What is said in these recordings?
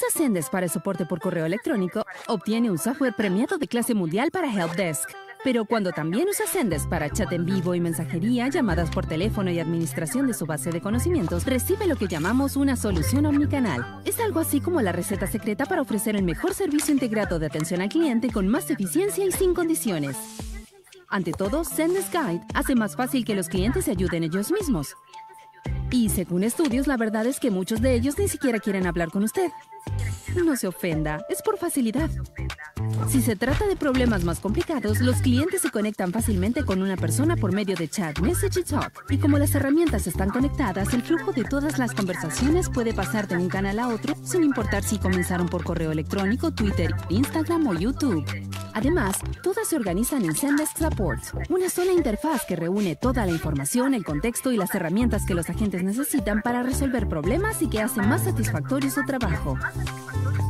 usa Zendesk para el soporte por correo electrónico, obtiene un software premiado de clase mundial para Helpdesk. Pero cuando también usa Zendesk para chat en vivo y mensajería, llamadas por teléfono y administración de su base de conocimientos, recibe lo que llamamos una solución omnicanal. Es algo así como la receta secreta para ofrecer el mejor servicio integrado de atención al cliente con más eficiencia y sin condiciones. Ante todo, Zendesk Guide hace más fácil que los clientes se ayuden ellos mismos. Y según estudios, la verdad es que muchos de ellos ni siquiera quieren hablar con usted. No se ofenda, es por facilidad. Si se trata de problemas más complicados, los clientes se conectan fácilmente con una persona por medio de chat, message y talk. Y como las herramientas están conectadas, el flujo de todas las conversaciones puede pasar de un canal a otro sin importar si comenzaron por correo electrónico, Twitter, Instagram o YouTube. Además, todas se organizan en Zendesk Support, una sola interfaz que reúne toda la información, el contexto y las herramientas que los agentes necesitan para resolver problemas y que hace más satisfactorio su trabajo.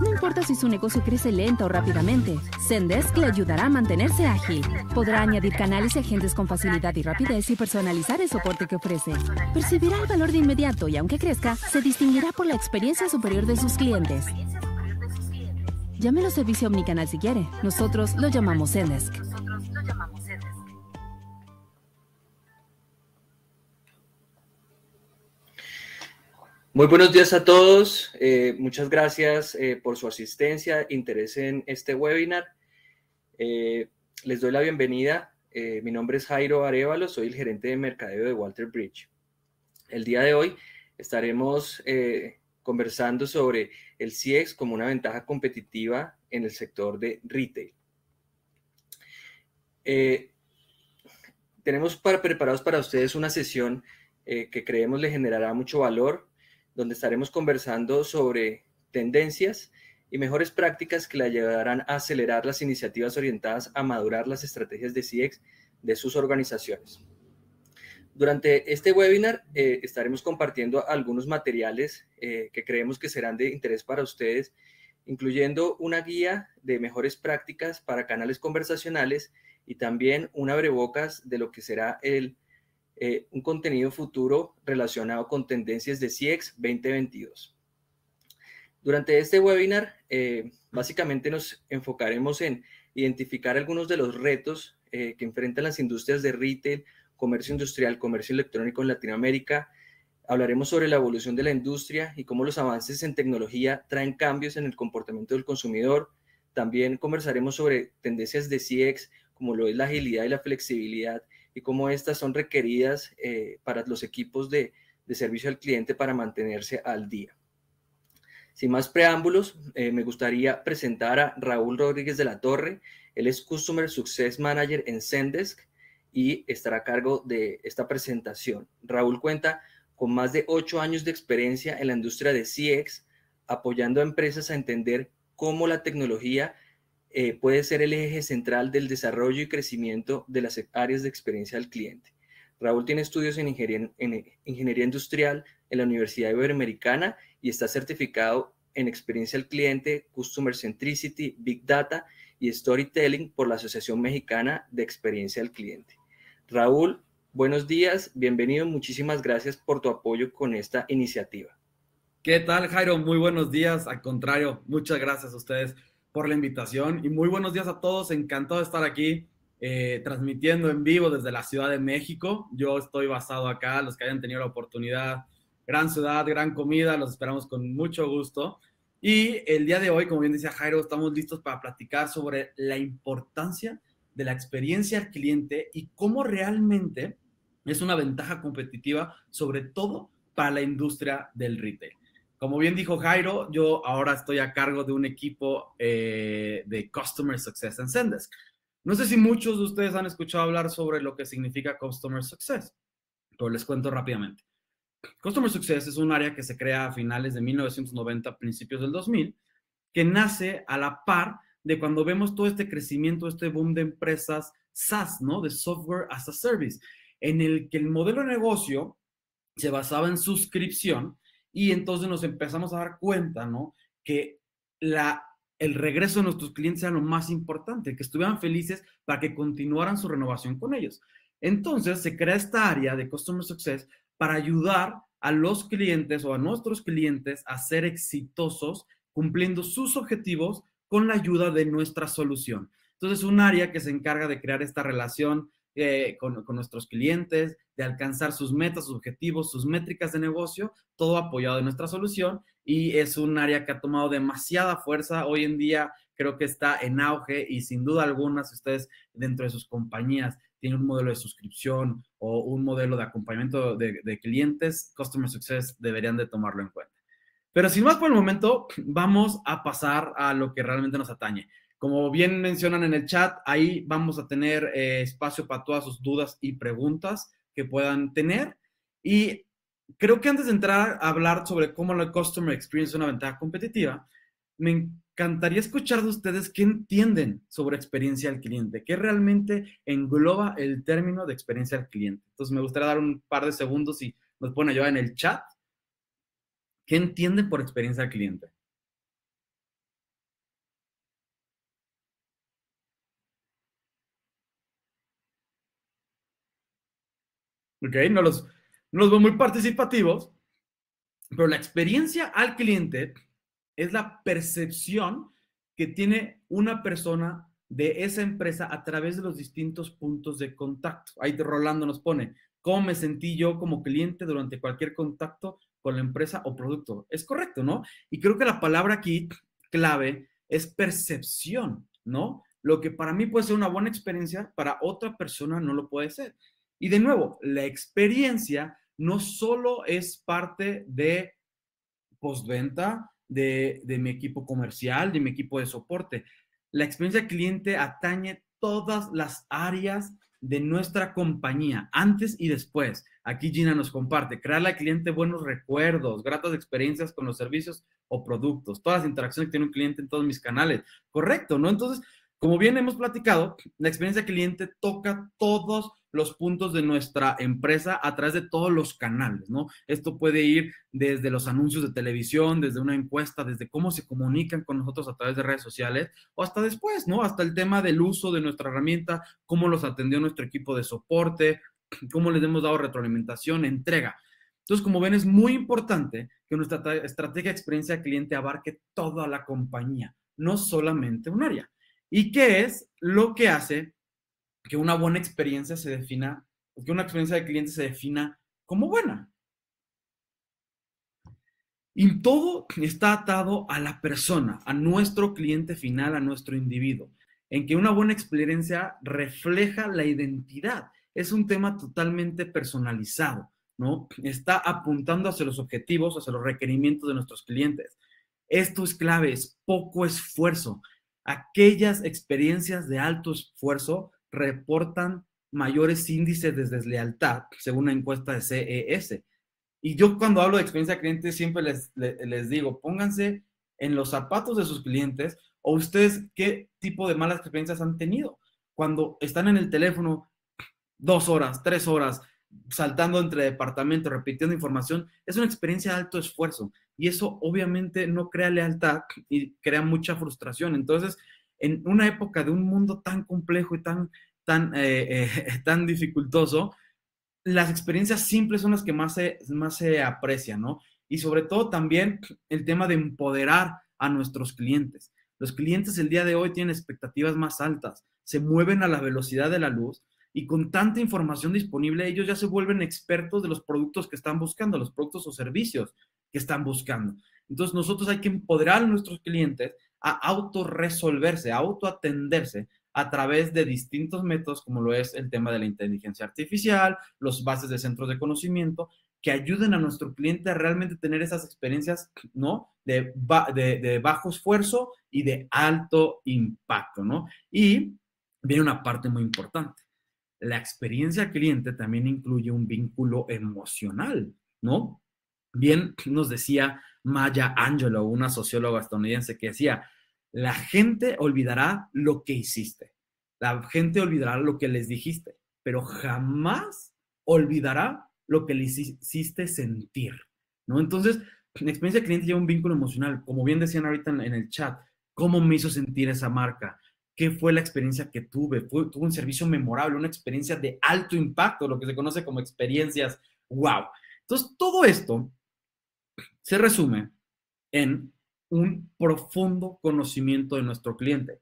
No importa si su negocio crece lento o rápidamente, Zendesk le ayudará a mantenerse ágil. Podrá añadir canales y agentes con facilidad y rapidez y personalizar el soporte que ofrece. Percibirá el valor de inmediato y aunque crezca, se distinguirá por la experiencia superior de sus clientes. Llámelo servicio omnicanal si quiere. Nosotros lo llamamos Zendesk. Muy buenos días a todos. Eh, muchas gracias eh, por su asistencia, interés en este webinar. Eh, les doy la bienvenida. mi nombre es Jairo Arevalo, soy el gerente de mercadeo de Walter Bridge. El día de hoy estaremos conversando sobre el CIEX como una ventaja competitiva en el sector de retail. tenemos para, preparados para ustedes una sesión que creemos le generará mucho valor donde estaremos conversando sobre tendencias y mejores prácticas que le ayudarán a acelerar las iniciativas orientadas a madurar las estrategias de CX de sus organizaciones. Durante este webinar eh, estaremos compartiendo algunos materiales eh, que creemos que serán de interés para ustedes, incluyendo una guía de mejores prácticas para canales conversacionales y también un abrebocas de lo que será el eh, un contenido futuro relacionado con tendencias de CIEX 2022. Durante este webinar, básicamente nos enfocaremos en identificar algunos de los retos que enfrentan las industrias de retail, comercio industrial, comercio electrónico en Latinoamérica. Hablaremos sobre la evolución de la industria y cómo los avances en tecnología traen cambios en el comportamiento del consumidor. También conversaremos sobre tendencias de CX, como lo es la agilidad y la flexibilidad y cómo estas son requeridas eh, para los equipos de, servicio al cliente para mantenerse al día. Sin más preámbulos, eh, me gustaría presentar a Raúl Rodríguez de la Torre. Él es Customer Success Manager en Zendesk y estará a cargo de esta presentación. Raúl cuenta con más de ocho años de experiencia en la industria de CX, apoyando a empresas a entender cómo la tecnología eh, puede ser el eje central del desarrollo y crecimiento de las áreas de experiencia del cliente. Raúl tiene estudios en ingeniería, industrial en la Universidad Iberoamericana y está certificado en experiencia al cliente, Customer Centricity, Big Data y Storytelling por la Asociación Mexicana de Experiencia al Cliente. Raúl, buenos días, bienvenido, muchísimas gracias por tu apoyo con esta iniciativa. ¿Qué tal, Jairo? Muy buenos días. Al contrario, muchas gracias a ustedes por la invitación y muy buenos días a todos. Encantado de estar aquí eh, transmitiendo en vivo desde la Ciudad de México. Yo estoy basado acá, los que hayan tenido la oportunidad. Gran ciudad, gran comida, los esperamos con mucho gusto. Y el día de hoy, como bien decía Jairo, estamos listos para platicar sobre la importancia de la experiencia al cliente y cómo realmente es una ventaja competitiva, sobre todo para la industria del retail. Como bien dijo Jairo, yo ahora estoy a cargo de un equipo eh, de Customer Success en Zendesk. No sé si muchos de ustedes han escuchado hablar sobre lo que significa Customer Success, pero les cuento rápidamente. Customer Success es un área que se crea a finales de 1990, principios del 2000, que nace a la par de cuando vemos todo este crecimiento, este boom de empresas SaaS, ¿no? De Software as a Service, en el que el modelo de negocio se basaba en suscripción y entonces nos empezamos a dar cuenta, ¿no? Que la, el regreso de nuestros clientes era lo más importante, que estuvieran felices para que continuaran su renovación con ellos. Entonces se crea esta área de Customer Success para ayudar a los clientes o a nuestros clientes a ser exitosos cumpliendo sus objetivos con la ayuda de nuestra solución. Entonces, un área que se encarga de crear esta relación eh, con, nuestros clientes, de alcanzar sus metas, sus objetivos, sus métricas de negocio, todo apoyado en nuestra solución y es un área que ha tomado demasiada fuerza. Hoy en día creo que está en auge y sin duda alguna, si ustedes dentro de sus compañías tienen un modelo de suscripción o un modelo de acompañamiento de, de clientes, Customer Success deberían de tomarlo en cuenta. Pero sin más por el momento, vamos a pasar a lo que realmente nos atañe. Como bien mencionan en el chat, ahí vamos a tener eh, espacio para todas sus dudas y preguntas que puedan tener. Y creo que antes de entrar a hablar sobre cómo la Customer Experience es una ventaja competitiva, me encantaría escuchar de ustedes qué entienden sobre experiencia al cliente, qué realmente engloba el término de experiencia al cliente. Entonces, me gustaría dar un par de segundos y nos ponen ayudar en el chat. ¿Qué entienden por experiencia al cliente? ¿ok? No los, no los veo muy participativos, pero la experiencia al cliente es la percepción que tiene una persona de esa empresa a través de los distintos puntos de contacto. Ahí Rolando nos pone, ¿cómo me sentí yo como cliente durante cualquier contacto con la empresa o producto? Es correcto, ¿no? Y creo que la palabra aquí clave es percepción, ¿no? Lo que para mí puede ser una buena experiencia, para otra persona no lo puede ser. Y de nuevo, la experiencia no solo es parte de postventa, de, de mi equipo comercial, de mi equipo de soporte. La experiencia cliente atañe todas las áreas de nuestra compañía, antes y después. Aquí Gina nos comparte, crear al cliente buenos recuerdos, gratas experiencias con los servicios o productos, todas las interacciones que tiene un cliente en todos mis canales. Correcto, ¿no? Entonces, como bien hemos platicado, la experiencia cliente toca todos los puntos de nuestra empresa a través de todos los canales, ¿no? Esto puede ir desde los anuncios de televisión, desde una encuesta, desde cómo se comunican con nosotros a través de redes sociales, o hasta después, ¿no? Hasta el tema del uso de nuestra herramienta, cómo los atendió nuestro equipo de soporte, cómo les hemos dado retroalimentación, entrega. Entonces, como ven, es muy importante que nuestra estrategia de experiencia cliente abarque toda la compañía, no solamente un área. ¿Y qué es lo que hace que una buena experiencia se defina, que una experiencia de cliente se defina como buena. Y todo está atado a la persona, a nuestro cliente final, a nuestro individuo, en que una buena experiencia refleja la identidad. Es un tema totalmente personalizado, ¿no? Está apuntando hacia los objetivos, hacia los requerimientos de nuestros clientes. Esto es clave, es poco esfuerzo. Aquellas experiencias de alto esfuerzo reportan mayores índices de deslealtad, según una encuesta de CES. Y yo cuando hablo de experiencia cliente siempre les, les, digo, pónganse en los zapatos de sus clientes o ustedes qué tipo de malas experiencias han tenido. Cuando están en el teléfono dos horas, tres horas, saltando entre departamentos, repitiendo información, es una experiencia de alto esfuerzo y eso obviamente no crea lealtad y crea mucha frustración. Entonces, en una época de un mundo tan complejo y tan, tan, eh, eh, tan dificultoso, las experiencias simples son las que más se, más se aprecian, ¿no? Y sobre todo también el tema de empoderar a nuestros clientes. Los clientes el día de hoy tienen expectativas más altas, se mueven a la velocidad de la luz y con tanta información disponible, ellos ya se vuelven expertos de los productos que están buscando, los productos o servicios que están buscando. Entonces nosotros hay que empoderar a nuestros clientes a autorresolverse, a autoatenderse a través de distintos métodos, como lo es el tema de la inteligencia artificial, los bases de centros de conocimiento, que ayuden a nuestro cliente a realmente tener esas experiencias, ¿no? De, de, bajo esfuerzo y de alto impacto, ¿no? Y viene una parte muy importante. La experiencia cliente también incluye un vínculo emocional, ¿no? Bien nos decía Maya Angelou, una socióloga estadounidense, que decía, la gente olvidará lo que hiciste, la gente olvidará lo que les dijiste, pero jamás olvidará lo que les hiciste sentir, ¿no? Entonces, la experiencia cliente lleva un vínculo emocional, como bien decían ahorita en, el chat, cómo me hizo sentir esa marca, qué fue la experiencia que tuve, tuve un servicio memorable, una experiencia de alto impacto, lo que se conoce como experiencias wow. Entonces, todo esto se resume en un profundo conocimiento de nuestro cliente.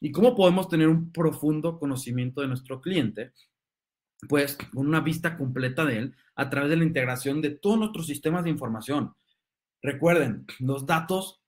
¿Y cómo podemos tener un profundo conocimiento de nuestro cliente? Pues con una vista completa de él a través de la integración de todos nuestros sistemas de información. Recuerden, los datos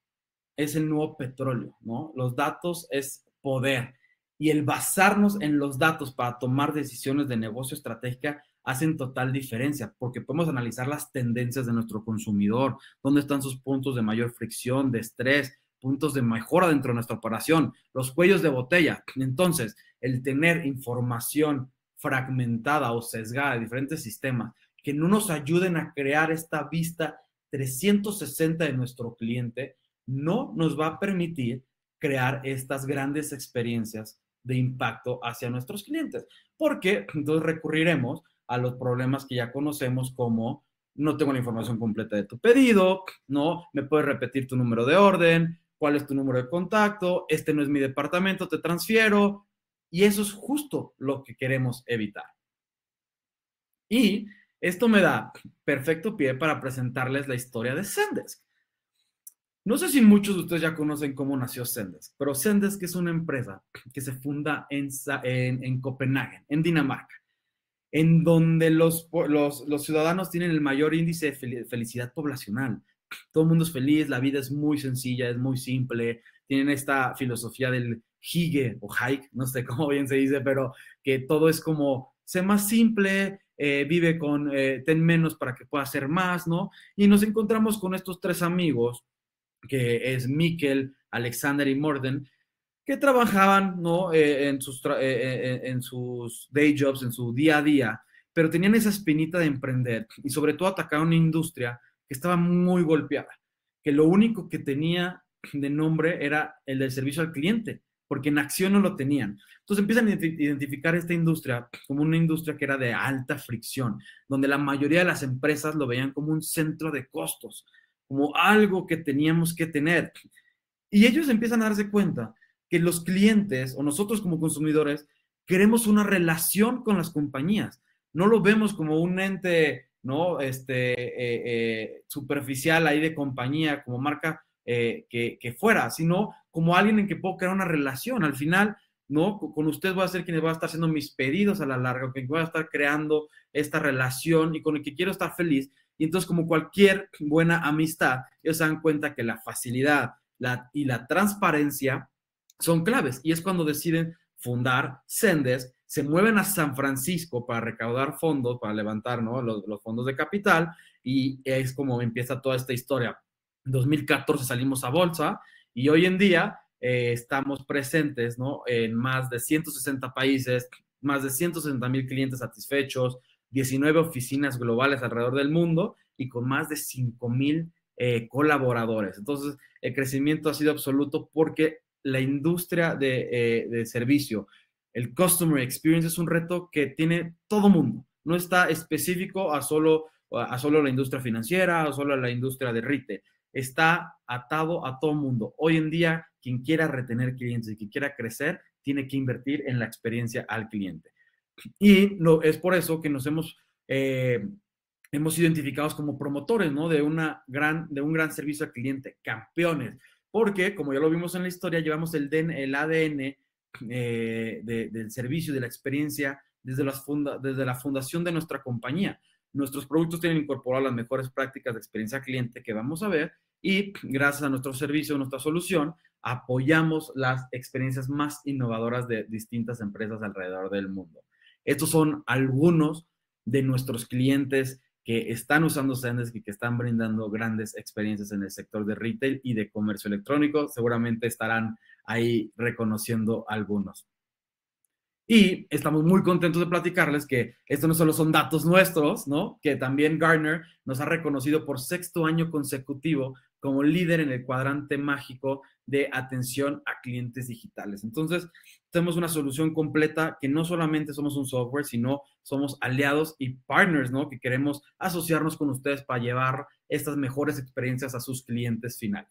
es el nuevo petróleo, ¿no? Los datos es poder. Y el basarnos en los datos para tomar decisiones de negocio estratégica hacen total diferencia, porque podemos analizar las tendencias de nuestro consumidor, dónde están sus puntos de mayor fricción, de estrés, puntos de mejora dentro de nuestra operación, los cuellos de botella. Entonces, el tener información fragmentada o sesgada de diferentes sistemas que no nos ayuden a crear esta vista 360 de nuestro cliente, no nos va a permitir crear estas grandes experiencias de impacto hacia nuestros clientes, porque entonces recurriremos a los problemas que ya conocemos como no tengo la información completa de tu pedido, no, me puedes repetir tu número de orden, cuál es tu número de contacto, este no es mi departamento, te transfiero. Y eso es justo lo que queremos evitar. Y esto me da perfecto pie para presentarles la historia de Zendesk. No sé si muchos de ustedes ya conocen cómo nació Zendesk, pero Zendesk es una empresa que se funda en, en, en Copenhague, en Dinamarca en donde los, los, ciudadanos tienen el mayor índice de felicidad poblacional. Todo el mundo es feliz, la vida es muy sencilla, es muy simple, tienen esta filosofía del hige o hike, no sé cómo bien se dice, pero que todo es como, sé más simple, eh, vive con, eh, ten menos para que pueda hacer más, ¿no? Y nos encontramos con estos tres amigos, que es Mikkel, Alexander y Morden, que trabajaban ¿no? Eh, en, sus eh, eh, en sus day jobs, en su día a día, pero tenían esa espinita de emprender y sobre todo atacar una industria que estaba muy golpeada, que lo único que tenía de nombre era el del servicio al cliente, porque en acción no lo tenían. Entonces empiezan a identificar esta industria como una industria que era de alta fricción, donde la mayoría de las empresas lo veían como un centro de costos, como algo que teníamos que tener. Y ellos empiezan a darse cuenta que los clientes o nosotros como consumidores queremos una relación con las compañías. No lo vemos como un ente, ¿no? Este, eh, eh, superficial ahí de compañía, como marca eh, que, que, fuera, sino como alguien en que puedo crear una relación. Al final, ¿no? Con usted voy a ser quien va a estar haciendo mis pedidos a la larga, que voy a estar creando esta relación y con el que quiero estar feliz. Y entonces, como cualquier buena amistad, ellos se dan cuenta que la facilidad la, y la transparencia son claves y es cuando deciden fundar Sendes, se mueven a San Francisco para recaudar fondos, para levantar los, fondos de capital y es como empieza toda esta historia. En 2014 salimos a bolsa y hoy en día eh, estamos presentes ¿no? en más de 160 países, más de 160 mil clientes satisfechos, 19 oficinas globales alrededor del mundo y con más de 5 mil eh, colaboradores. Entonces, el crecimiento ha sido absoluto porque la industria eh, de, servicio, el customer experience es un reto que tiene todo mundo. No está específico a solo, a solo la industria financiera o solo a la industria de retail. Está atado a todo mundo. Hoy en día, quien quiera retener clientes y quien quiera crecer, tiene que invertir en la experiencia al cliente. Y no, es por eso que nos hemos, eh, hemos identificados como promotores ¿no? de, una gran, de un gran servicio al cliente, campeones porque, como ya lo vimos en la historia, llevamos el, el ADN eh, del servicio de la experiencia desde, las desde la fundación de nuestra compañía. Nuestros productos tienen incorporado las mejores prácticas de experiencia cliente que vamos a ver y gracias a nuestro servicio, nuestra solución, apoyamos las experiencias más innovadoras de distintas empresas alrededor del mundo. Estos son algunos de nuestros clientes que están usando Zendesk y que están brindando grandes experiencias en el sector de retail y de comercio electrónico. Seguramente estarán ahí reconociendo algunos. Y estamos muy contentos de platicarles que esto no solo son datos nuestros, ¿no? Que también Gartner nos ha reconocido por sexto año consecutivo como líder en el cuadrante mágico de atención a clientes digitales. Entonces, tenemos una solución completa que no solamente somos un software, sino somos aliados y partners, ¿no? Que queremos asociarnos con ustedes para llevar estas mejores experiencias a sus clientes finales.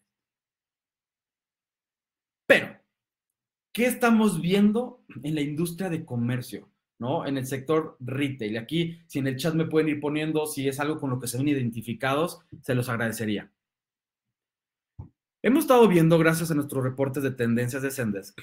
Pero, ¿qué estamos viendo en la industria de comercio? ¿no? En el sector retail. Aquí, si en el chat me pueden ir poniendo si es algo con lo que se ven identificados, se los agradecería. Hemos estado viendo, gracias a nuestros reportes de tendencias de Zendesk,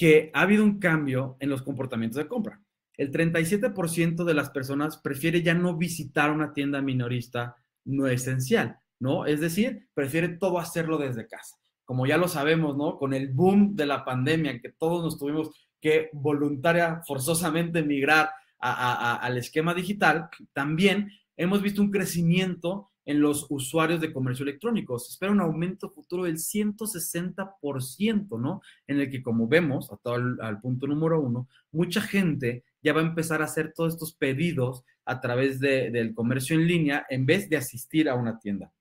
que ha habido un cambio en los comportamientos de compra. El 37% de las personas prefiere ya no visitar una tienda minorista no esencial, ¿no? Es decir, prefiere todo hacerlo desde casa. Como ya lo sabemos, ¿no? Con el boom de la pandemia, que todos nos tuvimos que voluntaria, forzosamente migrar al esquema digital, también hemos visto un crecimiento en los usuarios de comercio electrónico. Se espera un aumento futuro del 160%, ¿no? En el que, como vemos, a todo al punto número uno, mucha gente ya va a empezar a hacer todos estos pedidos a través del comercio en línea en vez de asistir a una tienda.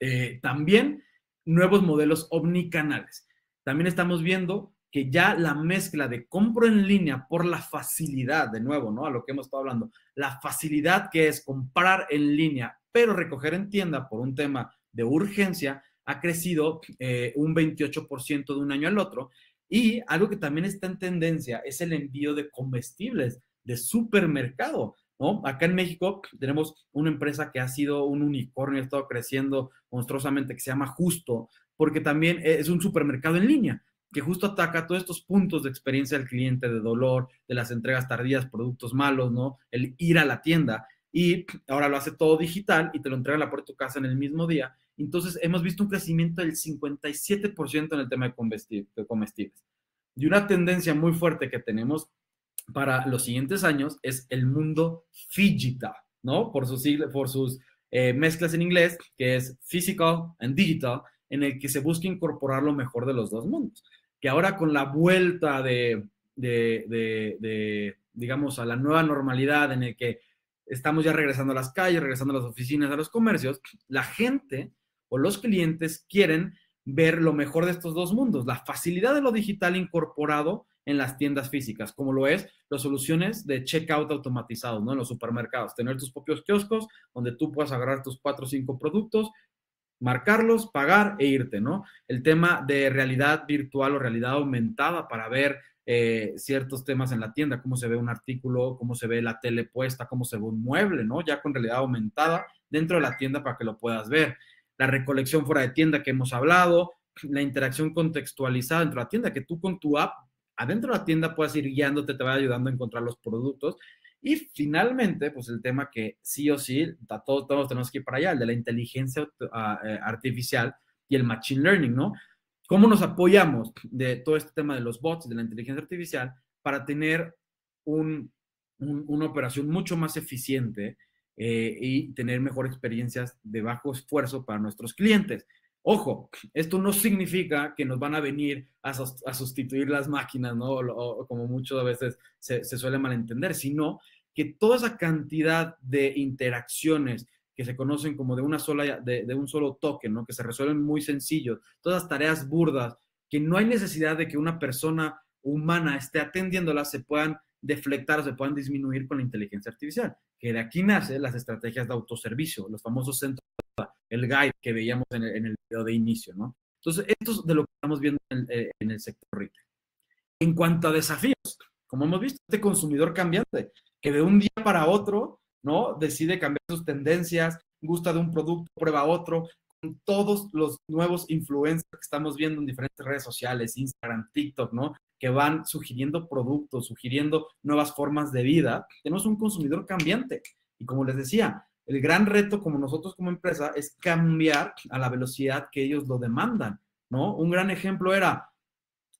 Eh, también nuevos modelos omnicanales. También estamos viendo que ya la mezcla de compro en línea por la facilidad, de nuevo, ¿no? A lo que hemos estado hablando, la facilidad que es comprar en línea, pero recoger en tienda por un tema de urgencia, ha crecido eh, un 28% de un año al otro. Y algo que también está en tendencia es el envío de comestibles de supermercado. ¿No? Acá en México tenemos una empresa que ha sido un unicornio, ha estado creciendo monstruosamente, que se llama Justo, porque también es un supermercado en línea que justo ataca todos estos puntos de experiencia del cliente, de dolor, de las entregas tardías, productos malos, ¿no? El ir a la tienda. Y ahora lo hace todo digital y te lo entrega a la puerta de tu casa en el mismo día. Entonces, hemos visto un crecimiento del 57% en el tema de comestibles. Y una tendencia muy fuerte que tenemos para los siguientes años es el mundo digital, ¿no? Por sus, por sus eh, mezclas en inglés, que es physical and digital, en el que se busca incorporar lo mejor de los dos mundos que ahora con la vuelta de, digamos, a la nueva normalidad en el que estamos ya regresando a las calles, regresando a las oficinas, a los comercios, la gente o los clientes quieren ver lo mejor de estos dos mundos, la facilidad de lo digital incorporado en las tiendas físicas, como lo es las soluciones de checkout automatizados, ¿no? En los supermercados, tener tus propios kioscos donde tú puedas agarrar tus cuatro o cinco productos, marcarlos, pagar e irte, ¿no? El tema de realidad virtual o realidad aumentada para ver eh, ciertos temas en la tienda, cómo se ve un artículo, cómo se ve la tele puesta, cómo se ve un mueble, ¿no? Ya con realidad aumentada dentro de la tienda para que lo puedas ver. La recolección fuera de tienda que hemos hablado, la interacción contextualizada dentro de la tienda, que tú con tu app adentro de la tienda puedas ir guiándote, te va ayudando a encontrar los productos y finalmente, pues el tema que sí o sí, todos, todos tenemos que ir para allá, el de la inteligencia eh, artificial y el machine learning, ¿no? ¿Cómo nos apoyamos de todo este tema de los bots, de la inteligencia artificial, para tener un, una operación mucho más eficiente eh, y tener mejor experiencias de bajo esfuerzo para nuestros clientes? Ojo, esto no significa que nos van a venir a, sustituir las máquinas, ¿no? O, como muchas veces se, suele malentender, sino que toda esa cantidad de interacciones que se conocen como de una sola, de, un solo toque, ¿no? Que se resuelven muy sencillos, todas las tareas burdas, que no hay necesidad de que una persona humana esté atendiéndolas, se puedan deflectar o se puedan disminuir con la inteligencia artificial, que de aquí nacen las estrategias de autoservicio, los famosos centros el guide que veíamos en el, video de inicio, ¿no? Entonces, esto es de lo que estamos viendo eh, en, el sector retail. En cuanto a desafíos, como hemos visto, este consumidor cambiante, que de un día para otro, ¿no? Decide cambiar sus tendencias, gusta de un producto, prueba otro, con todos los nuevos influencers que estamos viendo en diferentes redes sociales, Instagram, TikTok, ¿no? Que van sugiriendo productos, sugiriendo nuevas formas de vida. Tenemos un consumidor cambiante. Y como les decía, el gran reto como nosotros como empresa es cambiar a la velocidad que ellos lo demandan, ¿no? Un gran ejemplo era,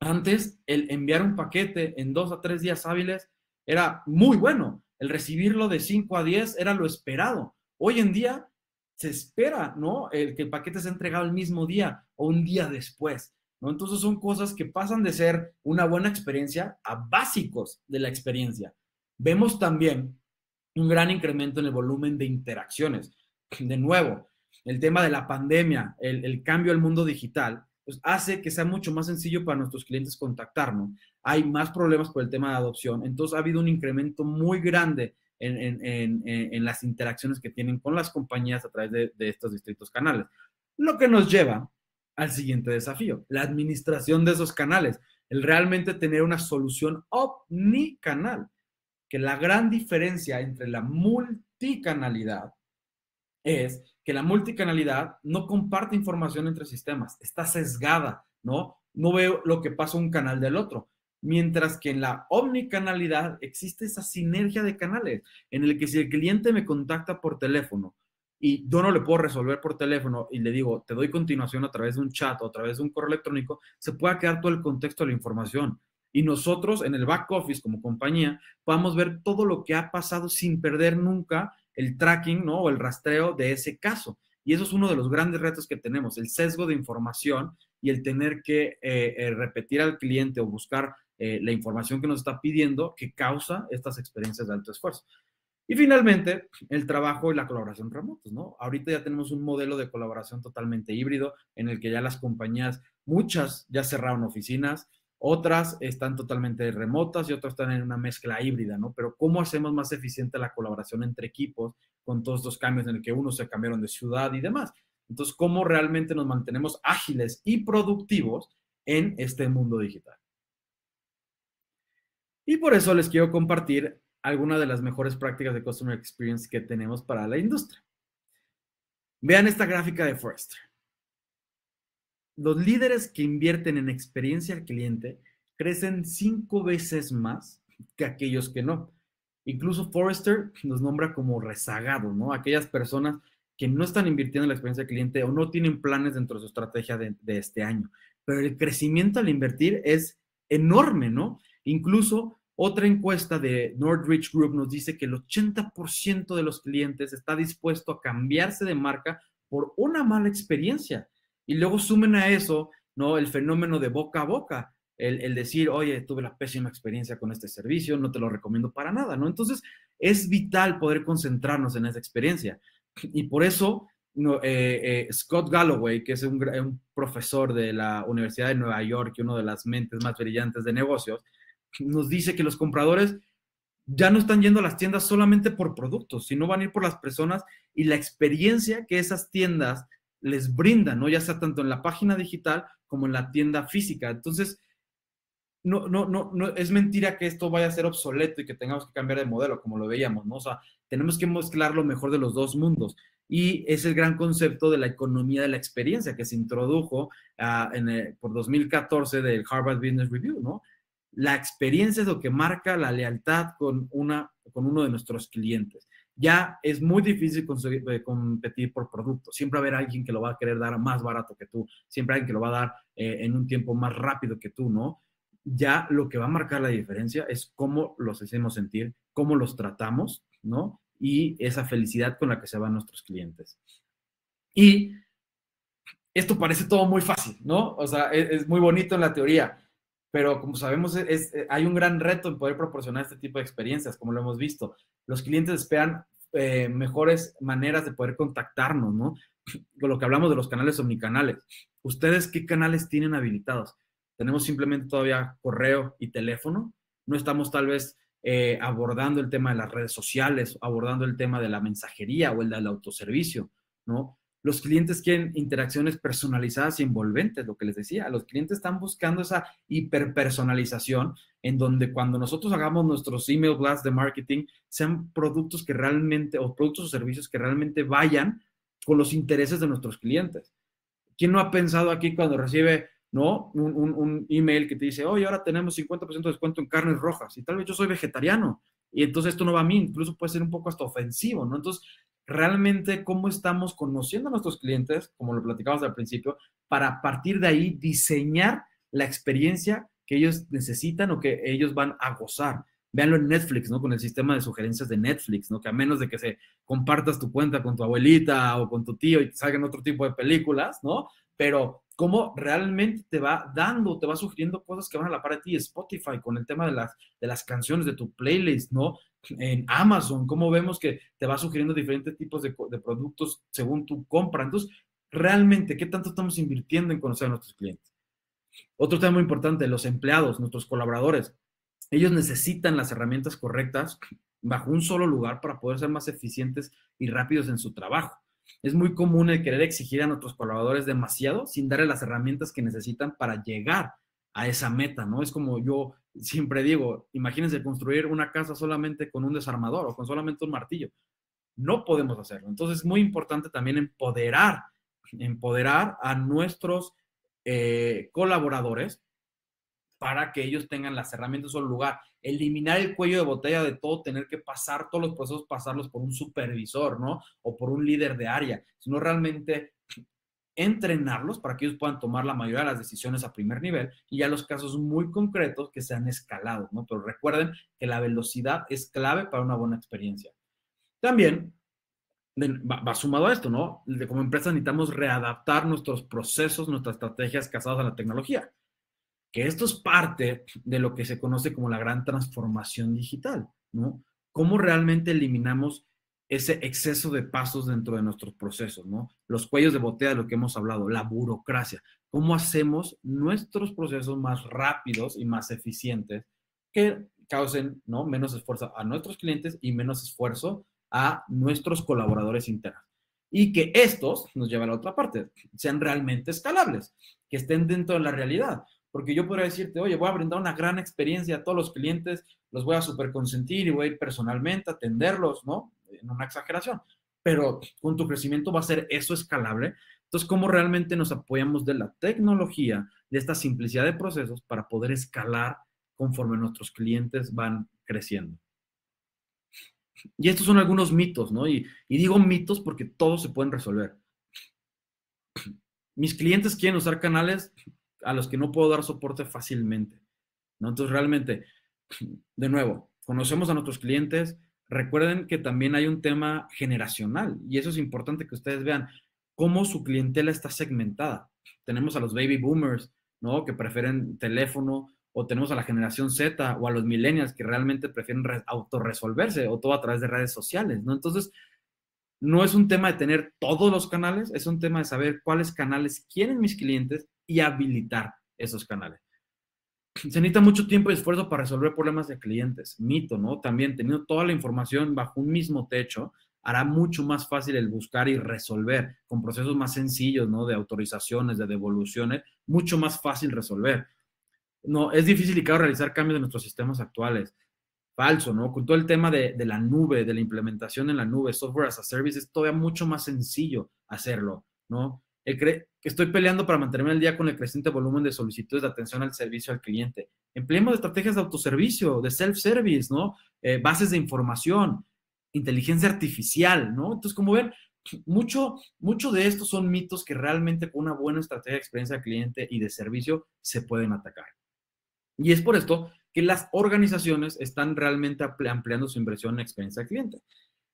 antes el enviar un paquete en dos a tres días hábiles era muy bueno. El recibirlo de cinco a diez era lo esperado. Hoy en día se espera, ¿no? El que el paquete sea entregado el mismo día o un día después, ¿no? Entonces son cosas que pasan de ser una buena experiencia a básicos de la experiencia. Vemos también un gran incremento en el volumen de interacciones. De nuevo, el tema de la pandemia, el, cambio al mundo digital, pues hace que sea mucho más sencillo para nuestros clientes contactarnos. Hay más problemas por el tema de adopción, entonces ha habido un incremento muy grande en, las interacciones que tienen con las compañías a través de, de estos distintos canales. Lo que nos lleva al siguiente desafío, la administración de esos canales, el realmente tener una solución omnicanal que la gran diferencia entre la multicanalidad es que la multicanalidad no comparte información entre sistemas, está sesgada, ¿no? No veo lo que pasa un canal del otro. Mientras que en la omnicanalidad existe esa sinergia de canales en el que si el cliente me contacta por teléfono y yo no le puedo resolver por teléfono y le digo, te doy continuación a través de un chat o a través de un correo electrónico, se pueda quedar todo el contexto de la información. Y nosotros en el back office como compañía podamos ver todo lo que ha pasado sin perder nunca el tracking ¿no? o el rastreo de ese caso. Y eso es uno de los grandes retos que tenemos, el sesgo de información y el tener que eh, eh, repetir al cliente o buscar eh, la información que nos está pidiendo que causa estas experiencias de alto esfuerzo. Y finalmente, el trabajo y la colaboración remotos, ¿no? Ahorita ya tenemos un modelo de colaboración totalmente híbrido en el que ya las compañías, muchas ya cerraron oficinas, otras están totalmente remotas y otras están en una mezcla híbrida, ¿no? Pero ¿cómo hacemos más eficiente la colaboración entre equipos con todos estos cambios en el que unos se cambiaron de ciudad y demás? Entonces, ¿cómo realmente nos mantenemos ágiles y productivos en este mundo digital? Y por eso les quiero compartir algunas de las mejores prácticas de Customer Experience que tenemos para la industria. Vean esta gráfica de Forrester. Los líderes que invierten en experiencia al cliente crecen cinco veces más que aquellos que no. Incluso Forrester nos nombra como rezagados, ¿no? Aquellas personas que no están invirtiendo en la experiencia del cliente o no tienen planes dentro de su estrategia de, de este año. Pero el crecimiento al invertir es enorme, ¿no? Incluso otra encuesta de Nordrich Group nos dice que el 80% de los clientes está dispuesto a cambiarse de marca por una mala experiencia. Y luego sumen a eso, ¿no? El fenómeno de boca a boca, el, el, decir, oye, tuve la pésima experiencia con este servicio, no te lo recomiendo para nada, ¿no? Entonces, es vital poder concentrarnos en esa experiencia. Y por eso, no, eh, eh, Scott Galloway, que es un, un profesor de la Universidad de Nueva York y uno de las mentes más brillantes de negocios, nos dice que los compradores ya no están yendo a las tiendas solamente por productos, sino van a ir por las personas y la experiencia que esas tiendas les brindan, ¿no? Ya sea tanto en la página digital como en la tienda física. Entonces, no, no, no, no, es mentira que esto vaya a ser obsoleto y que tengamos que cambiar de modelo, como lo veíamos, ¿no? O sea, tenemos que mezclar lo mejor de los dos mundos. Y es el gran concepto de la economía de la experiencia que se introdujo uh, en el, por 2014 del Harvard Business Review, ¿no? La experiencia es lo que marca la lealtad con, una, con uno de nuestros clientes. Ya es muy difícil conseguir, eh, competir por producto. Siempre va a haber alguien que lo va a querer dar más barato que tú. Siempre alguien que lo va a dar eh, en un tiempo más rápido que tú, ¿no? Ya lo que va a marcar la diferencia es cómo los hacemos sentir, cómo los tratamos, ¿no? Y esa felicidad con la que se van nuestros clientes. Y esto parece todo muy fácil, ¿no? O sea, es, es muy bonito en la teoría, pero como sabemos, es, eh, hay un gran reto en poder proporcionar este tipo de experiencias, como lo hemos visto. Los clientes esperan eh, mejores maneras de poder contactarnos, ¿no? Con lo que hablamos de los canales omnicanales. ¿Ustedes qué canales tienen habilitados? ¿Tenemos simplemente todavía correo y teléfono? ¿No estamos tal vez eh, abordando el tema de las redes sociales, abordando el tema de la mensajería o el del autoservicio, ¿no? Los clientes quieren interacciones personalizadas y envolventes, lo que les decía. Los clientes están buscando esa hiperpersonalización en donde cuando nosotros hagamos nuestros email blasts de marketing, sean productos que realmente, o productos o servicios que realmente vayan con los intereses de nuestros clientes. ¿Quién no ha pensado aquí cuando recibe ¿no? Un, un, un, email que te dice, oye, ahora tenemos 50% de descuento en carnes rojas y tal vez yo soy vegetariano y entonces esto no va a mí, incluso puede ser un poco hasta ofensivo, ¿no? Entonces, realmente cómo estamos conociendo a nuestros clientes, como lo platicamos al principio, para partir de ahí diseñar la experiencia que ellos necesitan o que ellos van a gozar. Véanlo en Netflix, ¿no? Con el sistema de sugerencias de Netflix, ¿no? Que a menos de que se compartas tu cuenta con tu abuelita o con tu tío y te salgan otro tipo de películas, ¿no? Pero cómo realmente te va dando, te va sugiriendo cosas que van a la par de ti, Spotify, con el tema de las, de las canciones de tu playlist, ¿no? En Amazon, cómo vemos que te va sugiriendo diferentes tipos de, productos según tu compra. Entonces, realmente, ¿qué tanto estamos invirtiendo en conocer a nuestros clientes? Otro tema muy importante, los empleados, nuestros colaboradores. Ellos necesitan las herramientas correctas bajo un solo lugar para poder ser más eficientes y rápidos en su trabajo. Es muy común el querer exigir a nuestros colaboradores demasiado sin darle las herramientas que necesitan para llegar a esa meta, ¿no? Es como yo siempre digo, imagínense construir una casa solamente con un desarmador o con solamente un martillo. no podemos hacerlo. Entonces es muy importante también empoderar, empoderar a nuestros eh, colaboradores para que ellos tengan las herramientas o el lugar. Eliminar el cuello de botella de todo, tener que pasar todos los procesos, pasarlos por un supervisor, ¿no? O por un líder de área, sino realmente entrenarlos para que ellos puedan tomar la mayoría de las decisiones a primer nivel y ya los casos muy concretos que sean escalados, ¿no? Pero recuerden que la velocidad es clave para una buena experiencia. También va, sumado a esto, ¿no? como empresa necesitamos readaptar nuestros procesos, nuestras estrategias casadas a la tecnología que esto es parte de lo que se conoce como la gran transformación digital, ¿no? ¿Cómo realmente eliminamos ese exceso de pasos dentro de nuestros procesos, ¿no? Los cuellos de botella de lo que hemos hablado, la burocracia. ¿Cómo hacemos nuestros procesos más rápidos y más eficientes que causen, ¿no? Menos esfuerzo a nuestros clientes y menos esfuerzo a nuestros colaboradores internos. Y que estos, nos lleva a la otra parte, sean realmente escalables, que estén dentro de la realidad porque yo podría decirte, oye, voy a brindar una gran experiencia a todos los clientes, los voy a super consentir y voy a ir personalmente a atenderlos, ¿no? En una exageración. Pero con tu crecimiento va a ser eso escalable. Entonces, ¿cómo realmente nos apoyamos de la tecnología, de esta simplicidad de procesos para poder escalar conforme nuestros clientes van creciendo? Y estos son algunos mitos, ¿no? Y, y digo mitos porque todos se pueden resolver. Mis clientes quieren usar canales a los que no puedo dar soporte fácilmente. ¿no? Entonces, realmente, de nuevo, conocemos a nuestros clientes. Recuerden que también hay un tema generacional y eso es importante que ustedes vean cómo su clientela está segmentada. Tenemos a los baby boomers, ¿no? Que prefieren teléfono o tenemos a la generación Z o a los millennials que realmente prefieren autorresolverse o todo a través de redes sociales, ¿no? Entonces, no es un tema de tener todos los canales, es un tema de saber cuáles canales quieren mis clientes y habilitar esos canales. Se necesita mucho tiempo y esfuerzo para resolver problemas de clientes. Mito, ¿no? También teniendo toda la información bajo un mismo techo, hará mucho más fácil el buscar y resolver con procesos más sencillos, ¿no? De autorizaciones, de devoluciones, mucho más fácil resolver. No, es difícil y caro realizar cambios en nuestros sistemas actuales. Falso, ¿no? Con todo el tema de, de la nube, de la implementación en la nube, software as a service, es todavía mucho más sencillo hacerlo, ¿no? Que estoy peleando para mantenerme al día con el creciente volumen de solicitudes de atención al servicio al cliente. Empleemos estrategias de autoservicio, de self-service, ¿no? Eh, bases de información, inteligencia artificial, ¿no? Entonces, como ven, mucho, mucho de estos son mitos que realmente con una buena estrategia de experiencia al cliente y de servicio se pueden atacar. Y es por esto que las organizaciones están realmente ampliando su inversión en experiencia al cliente.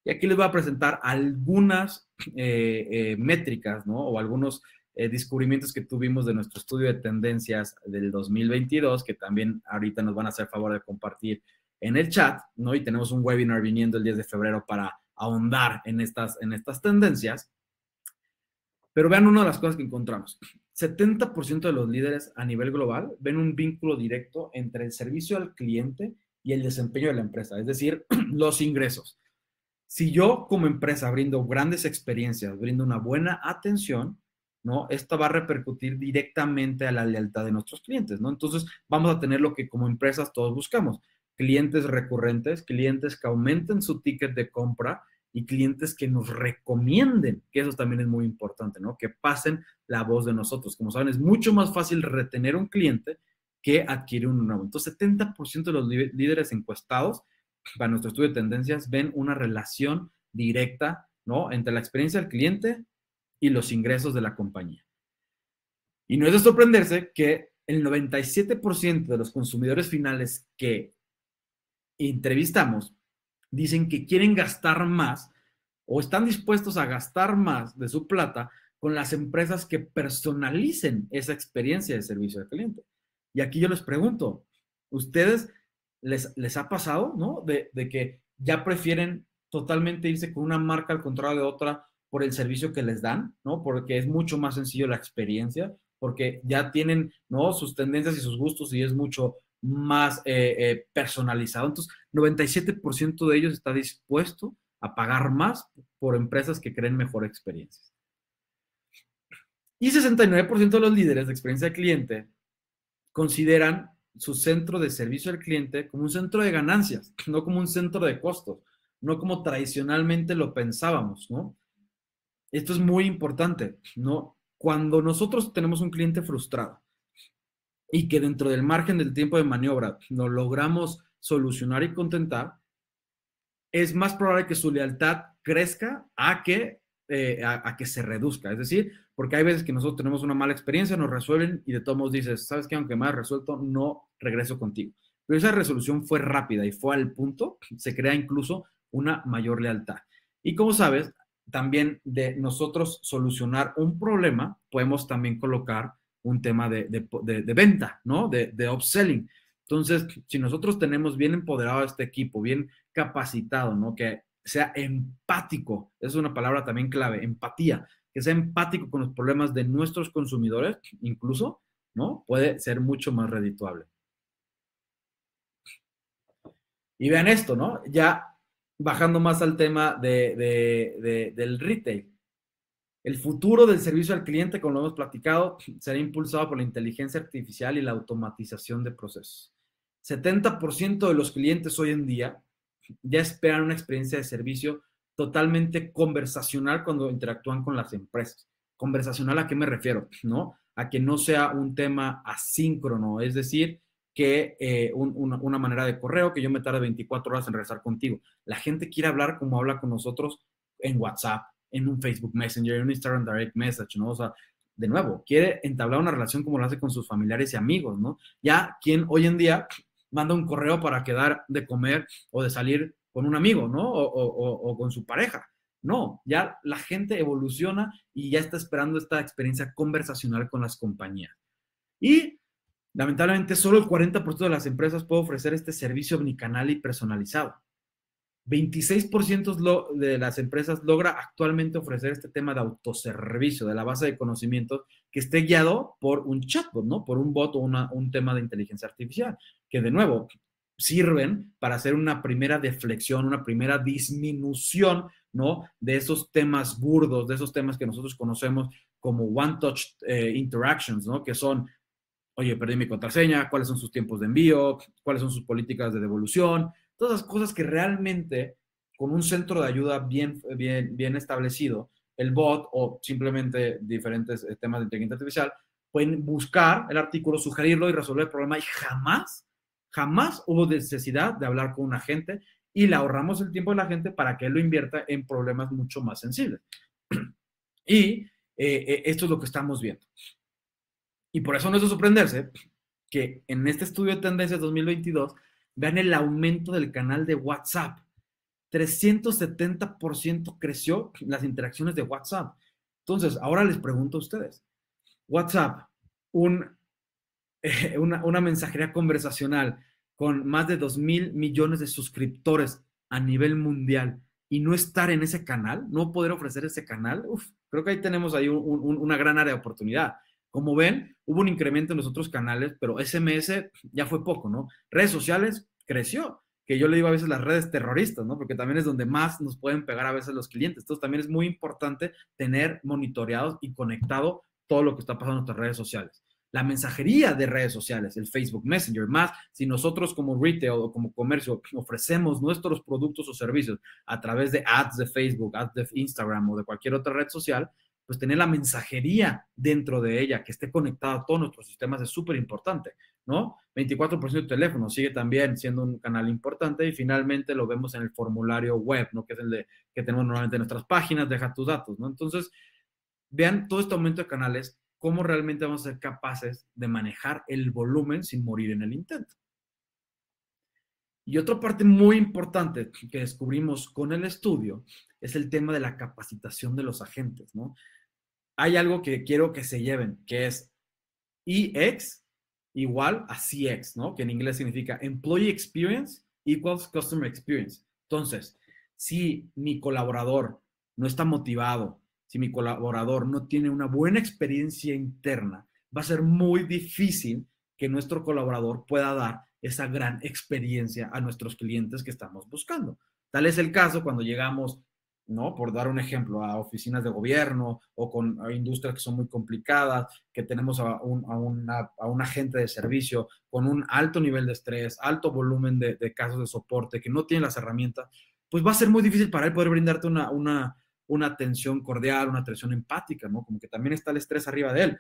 Y aquí les voy a presentar algunas eh, eh, métricas, ¿no? O algunos eh, descubrimientos que tuvimos de nuestro estudio de tendencias del 2022, que también ahorita nos van a hacer favor de compartir en el chat, ¿no? Y tenemos un webinar viniendo el 10 de febrero para ahondar en estas, en estas tendencias. Pero vean una de las cosas que encontramos. 70% de los líderes a nivel global ven un vínculo directo entre el servicio al cliente y el desempeño de la empresa, es decir, los ingresos. Si yo como empresa brindo grandes experiencias, brindo una buena atención, ¿no? Esta va a repercutir directamente a la lealtad de nuestros clientes, ¿no? Entonces, vamos a tener lo que como empresas todos buscamos, clientes recurrentes, clientes que aumenten su ticket de compra y clientes que nos recomienden, que eso también es muy importante, ¿no? Que pasen la voz de nosotros. Como saben, es mucho más fácil retener un cliente que adquirir un nuevo. Entonces, 70% de los líderes encuestados para nuestro estudio de tendencias, ven una relación directa, ¿no? Entre la experiencia del cliente y los ingresos de la compañía. Y no es de sorprenderse que el 97% de los consumidores finales que entrevistamos dicen que quieren gastar más o están dispuestos a gastar más de su plata con las empresas que personalicen esa experiencia de servicio al cliente. Y aquí yo les pregunto, ¿ustedes les, ha pasado, ¿no? De, que ya prefieren totalmente irse con una marca al contrario de otra por el servicio que les dan, ¿no? Porque es mucho más sencillo la experiencia, porque ya tienen, ¿no? Sus tendencias y sus gustos y es mucho más eh, eh, personalizado. Entonces, 97% de ellos está dispuesto a pagar más por empresas que creen mejor experiencias. Y 69% de los líderes de experiencia de cliente consideran su centro de servicio al cliente como un centro de ganancias, no como un centro de costos. no como tradicionalmente lo pensábamos, ¿no? Esto es muy importante, ¿no? Cuando nosotros tenemos un cliente frustrado y que dentro del margen del tiempo de maniobra lo logramos solucionar y contentar, es más probable que su lealtad crezca a que, eh, a, que se reduzca. Es decir, porque hay veces que nosotros tenemos una mala experiencia, nos resuelven y de todos dices, sabes que aunque me has resuelto, no regreso contigo. Pero esa resolución fue rápida y fue al punto, se crea incluso una mayor lealtad. Y como sabes, también de nosotros solucionar un problema, podemos también colocar un tema de, de, venta, ¿no? De, de upselling. Entonces, si nosotros tenemos bien empoderado a este equipo, bien capacitado, ¿no? Que sea empático, es una palabra también clave, empatía, que sea empático con los problemas de nuestros consumidores, incluso, ¿no? Puede ser mucho más redituable. Y vean esto, ¿no? Ya bajando más al tema de, del retail. El futuro del servicio al cliente, como lo hemos platicado, será impulsado por la inteligencia artificial y la automatización de procesos. 70% de los clientes hoy en día ya esperan una experiencia de servicio totalmente conversacional cuando interactúan con las empresas. Conversacional a qué me refiero, ¿no? A que no sea un tema asíncrono, es decir, que eh, una, manera de correo, que yo me tarde 24 horas en regresar contigo. La gente quiere hablar como habla con nosotros en WhatsApp, en un Facebook Messenger, en un Instagram Direct Message, ¿no? O de nuevo, quiere entablar una relación como lo hace con sus familiares y amigos, ¿no? Ya quien hoy en día manda un correo para quedar de comer o de salir con un amigo, ¿no? O, o con su pareja. No, ya la gente evoluciona y ya está esperando esta experiencia conversacional con las compañías. Y Lamentablemente, solo el 40% de las empresas puede ofrecer este servicio omnicanal y personalizado. 26% de las empresas logra actualmente ofrecer este tema de autoservicio, de la base de conocimientos que esté guiado por un chatbot, ¿no? Por un bot o un tema de inteligencia artificial, que de nuevo sirven para hacer una primera deflexión, una primera disminución, ¿no? De esos temas burdos, de esos temas que nosotros conocemos como one-touch eh, interactions, ¿no? Que son oye, perdí mi contraseña, cuáles son sus tiempos de envío, cuáles son sus políticas de devolución, todas las cosas que realmente con un centro de ayuda bien, bien, bien establecido, el bot o simplemente diferentes eh, temas de inteligencia artificial, pueden buscar el artículo, sugerirlo y resolver el problema y jamás, jamás hubo necesidad de hablar con un agente y le ahorramos el tiempo de la gente para que él lo invierta en problemas mucho más sensibles. Y eh, eh, esto es lo que estamos viendo. Y por eso no es de sorprenderse que en este estudio de tendencias 2022 vean el aumento del canal de WhatsApp. 370% creció las interacciones de WhatsApp. Entonces, ahora les pregunto a ustedes, WhatsApp, un, una, una, mensajería conversacional con más de 2 mil millones de suscriptores a nivel mundial y no estar en ese canal, no poder ofrecer ese canal, uf, creo que ahí tenemos ahí una gran área de oportunidad. Como ven, hubo un incremento en los otros canales, pero SMS ya fue poco, ¿no? Redes sociales creció, que yo le digo a veces las redes terroristas, ¿no? Porque también es donde más nos pueden pegar a veces los clientes. Entonces también es muy importante tener monitoreados y conectado todo lo que está pasando en nuestras redes sociales. La mensajería de redes sociales, el Facebook Messenger, más si nosotros como retail o como comercio ofrecemos nuestros productos o servicios a través de ads de Facebook, ads de Instagram o de cualquier otra red social, pues tener la mensajería dentro de ella, que esté conectada a todos nuestros sistemas es súper importante, ¿no? 24% de teléfono sigue también siendo un canal importante y finalmente lo vemos en el formulario web, ¿no? Que es el de, que tenemos normalmente en nuestras páginas, deja tus datos, ¿no? Entonces, vean todo este aumento de canales, cómo realmente vamos a ser capaces de manejar el volumen sin morir en el intento. Y otra parte muy importante que descubrimos con el estudio es el tema de la capacitación de los agentes, ¿no? hay algo que quiero que se lleven, que es EX igual a CX, ¿no? Que en inglés significa Employee Experience equals Customer Experience. Entonces, si mi colaborador no está motivado, si mi colaborador no tiene una buena experiencia interna, va a ser muy difícil que nuestro colaborador pueda dar esa gran experiencia a nuestros clientes que estamos buscando. Tal es el caso cuando llegamos ¿no? Por dar un ejemplo, a oficinas de gobierno o con industrias que son muy complicadas, que tenemos a un, a un, agente de servicio con un alto nivel de estrés, alto volumen de, casos de soporte, que no tiene las herramientas, pues va a ser muy difícil para él poder brindarte una, una, una atención cordial, una atención empática, ¿no? Como que también está el estrés arriba de él.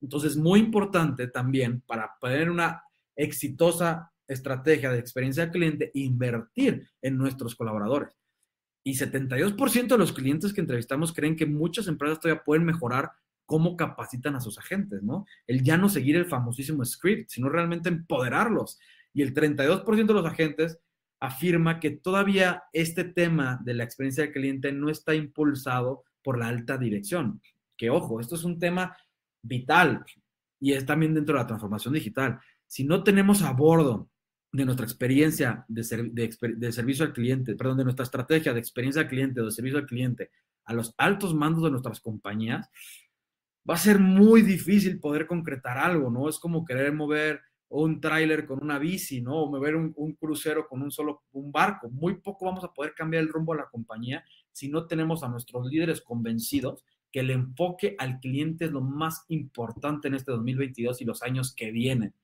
Entonces, muy importante también para tener una exitosa estrategia de experiencia del cliente, invertir en nuestros colaboradores. Y 72% de los clientes que entrevistamos creen que muchas empresas todavía pueden mejorar cómo capacitan a sus agentes, ¿no? El ya no seguir el famosísimo script, sino realmente empoderarlos. Y el 32% de los agentes afirma que todavía este tema de la experiencia del cliente no está impulsado por la alta dirección. Que ojo, esto es un tema vital y es también dentro de la transformación digital. Si no tenemos a bordo de nuestra experiencia de, servicio al cliente, perdón, de nuestra estrategia de experiencia al cliente de servicio al cliente a los altos mandos de nuestras compañías, va a ser muy difícil poder concretar algo, ¿no? Es como querer mover un tráiler con una bici, ¿no? O mover un, un, crucero con un solo, un barco. Muy poco vamos a poder cambiar el rumbo a la compañía si no tenemos a nuestros líderes convencidos que el enfoque al cliente es lo más importante en este 2022 y los años que vienen.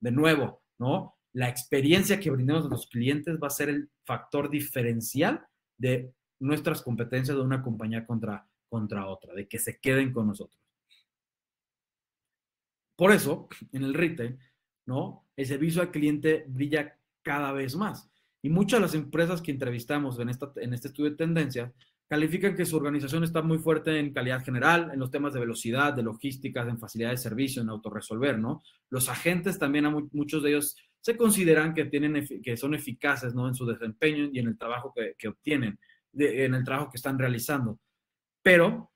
De nuevo, ¿no? la experiencia que brindemos a los clientes va a ser el factor diferencial de nuestras competencias de una compañía contra, contra otra, de que se queden con nosotros. Por eso, en el retail, ¿no? El servicio al cliente brilla cada vez más. Y muchas de las empresas que entrevistamos en, esta, en este estudio de tendencia califican que su organización está muy fuerte en calidad general, en los temas de velocidad, de logística, en facilidad de servicio, en autorresolver, ¿no? Los agentes también, muchos de ellos se consideran que, tienen, que son eficaces ¿no? en su desempeño y en el trabajo que, obtienen, en el trabajo que están realizando. Pero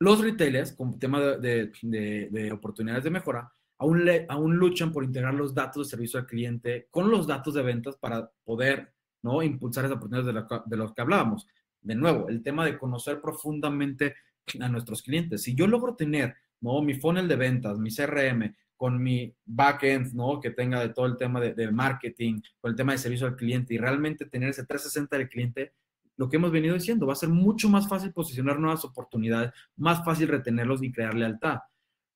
los retailers, como tema de, oportunidades de mejora, aún, aún luchan por integrar los datos de servicio al cliente con los datos de ventas para poder ¿no? impulsar esas oportunidades de, de los que hablábamos. De nuevo, el tema de conocer profundamente a nuestros clientes. Si yo logro tener ¿no? mi funnel de ventas, mi CRM, con mi backend, ¿no? Que tenga de todo el tema de, marketing, con el tema de servicio al cliente y realmente tener ese 360 del cliente, lo que hemos venido diciendo, va a ser mucho más fácil posicionar nuevas oportunidades, más fácil retenerlos y crear lealtad.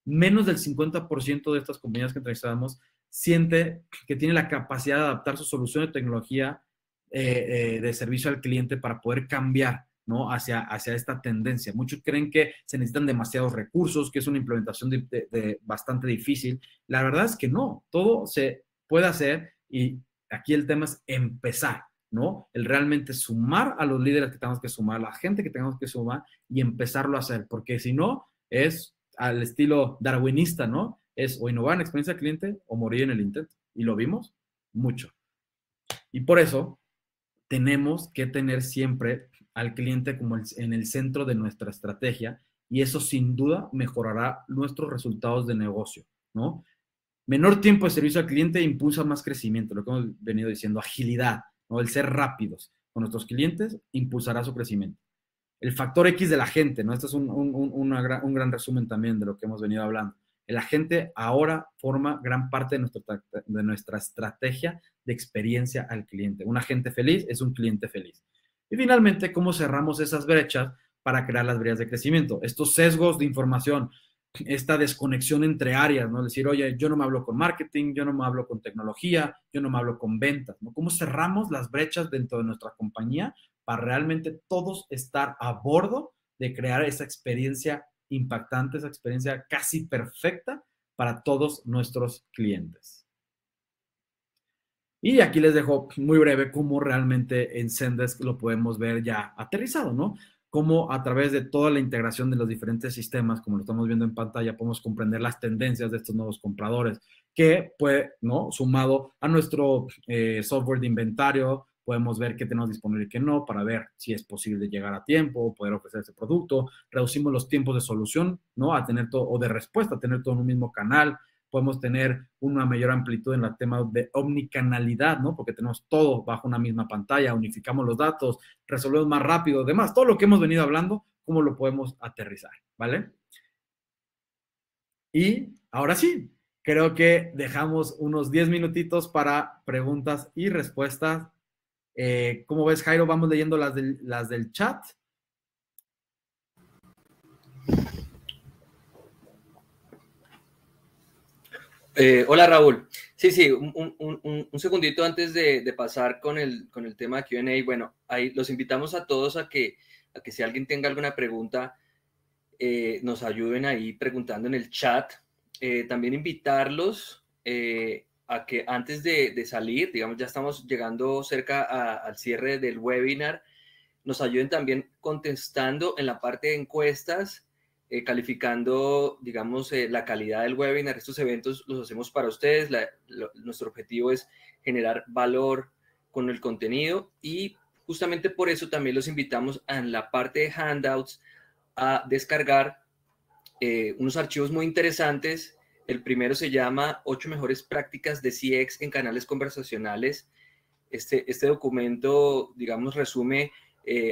Menos del 50% de estas compañías que entrevistamos siente que tiene la capacidad de adaptar su solución de tecnología eh, eh, de servicio al cliente para poder cambiar ¿no? Hacia, hacia esta tendencia. Muchos creen que se necesitan demasiados recursos, que es una implementación de, bastante difícil. La verdad es que no, todo se puede hacer y aquí el tema es empezar, ¿no? El realmente sumar a los líderes que tenemos que sumar, a la gente que tenemos que sumar y empezarlo a hacer, porque si no, es al estilo darwinista, ¿no? Es o innovar en experiencia cliente o morir en el intento. Y lo vimos mucho. Y por eso tenemos que tener siempre al cliente como en el centro de nuestra estrategia y eso sin duda mejorará nuestros resultados de negocio, ¿no? Menor tiempo de servicio al cliente impulsa más crecimiento, lo que hemos venido diciendo, agilidad, ¿no? El ser rápidos con nuestros clientes impulsará su crecimiento. El factor X de la gente, ¿no? Este es un, un gran resumen también de lo que hemos venido hablando. El agente ahora forma gran parte de nuestra, de nuestra estrategia de experiencia al cliente. Un agente feliz es un cliente feliz. Y finalmente, ¿cómo cerramos esas brechas para crear las brechas de crecimiento? Estos sesgos de información, esta desconexión entre áreas, ¿no? Decir, oye, yo no me hablo con marketing, yo no me hablo con tecnología, yo no me hablo con ventas. ¿Cómo cerramos las brechas dentro de nuestra compañía para realmente todos estar a bordo de crear esa experiencia impactante, esa experiencia casi perfecta para todos nuestros clientes? Y aquí les dejo muy breve cómo realmente en Zendesk lo podemos ver ya aterrizado, ¿no? Cómo a través de toda la integración de los diferentes sistemas, como lo estamos viendo en pantalla, podemos comprender las tendencias de estos nuevos compradores, que pues, ¿no? Sumado a nuestro eh, software de inventario, podemos ver qué tenemos disponible y qué no, para ver si es posible llegar a tiempo, poder ofrecer ese producto. Reducimos los tiempos de solución, ¿no? A tener todo, o de respuesta, a tener todo en un mismo canal podemos tener una mayor amplitud en el tema de omnicanalidad, ¿no? Porque tenemos todo bajo una misma pantalla, unificamos los datos, resolvemos más rápido, demás, todo lo que hemos venido hablando, cómo lo podemos aterrizar, ¿vale? Y ahora sí, creo que dejamos unos 10 minutitos para preguntas y respuestas. Eh, ¿Cómo ves, Jairo? Vamos leyendo las del, las del chat. Eh, hola Raúl. Sí, sí, un, segundito antes de, pasar con el, con el tema QA. Bueno, ahí los invitamos a todos a que, a que si alguien tenga alguna pregunta, eh, nos ayuden ahí preguntando en el chat. Eh, también invitarlos a que antes de, salir, digamos, ya estamos llegando cerca al cierre del webinar, nos ayuden también contestando en la parte de encuestas eh, calificando, digamos, eh, la calidad del webinar. Estos eventos los hacemos para ustedes. nuestro objetivo es generar valor con el contenido y justamente por eso también los invitamos en la parte de handouts a descargar eh, unos archivos muy interesantes. El primero se llama Ocho mejores prácticas de CX en canales conversacionales. Este, este documento, digamos, resume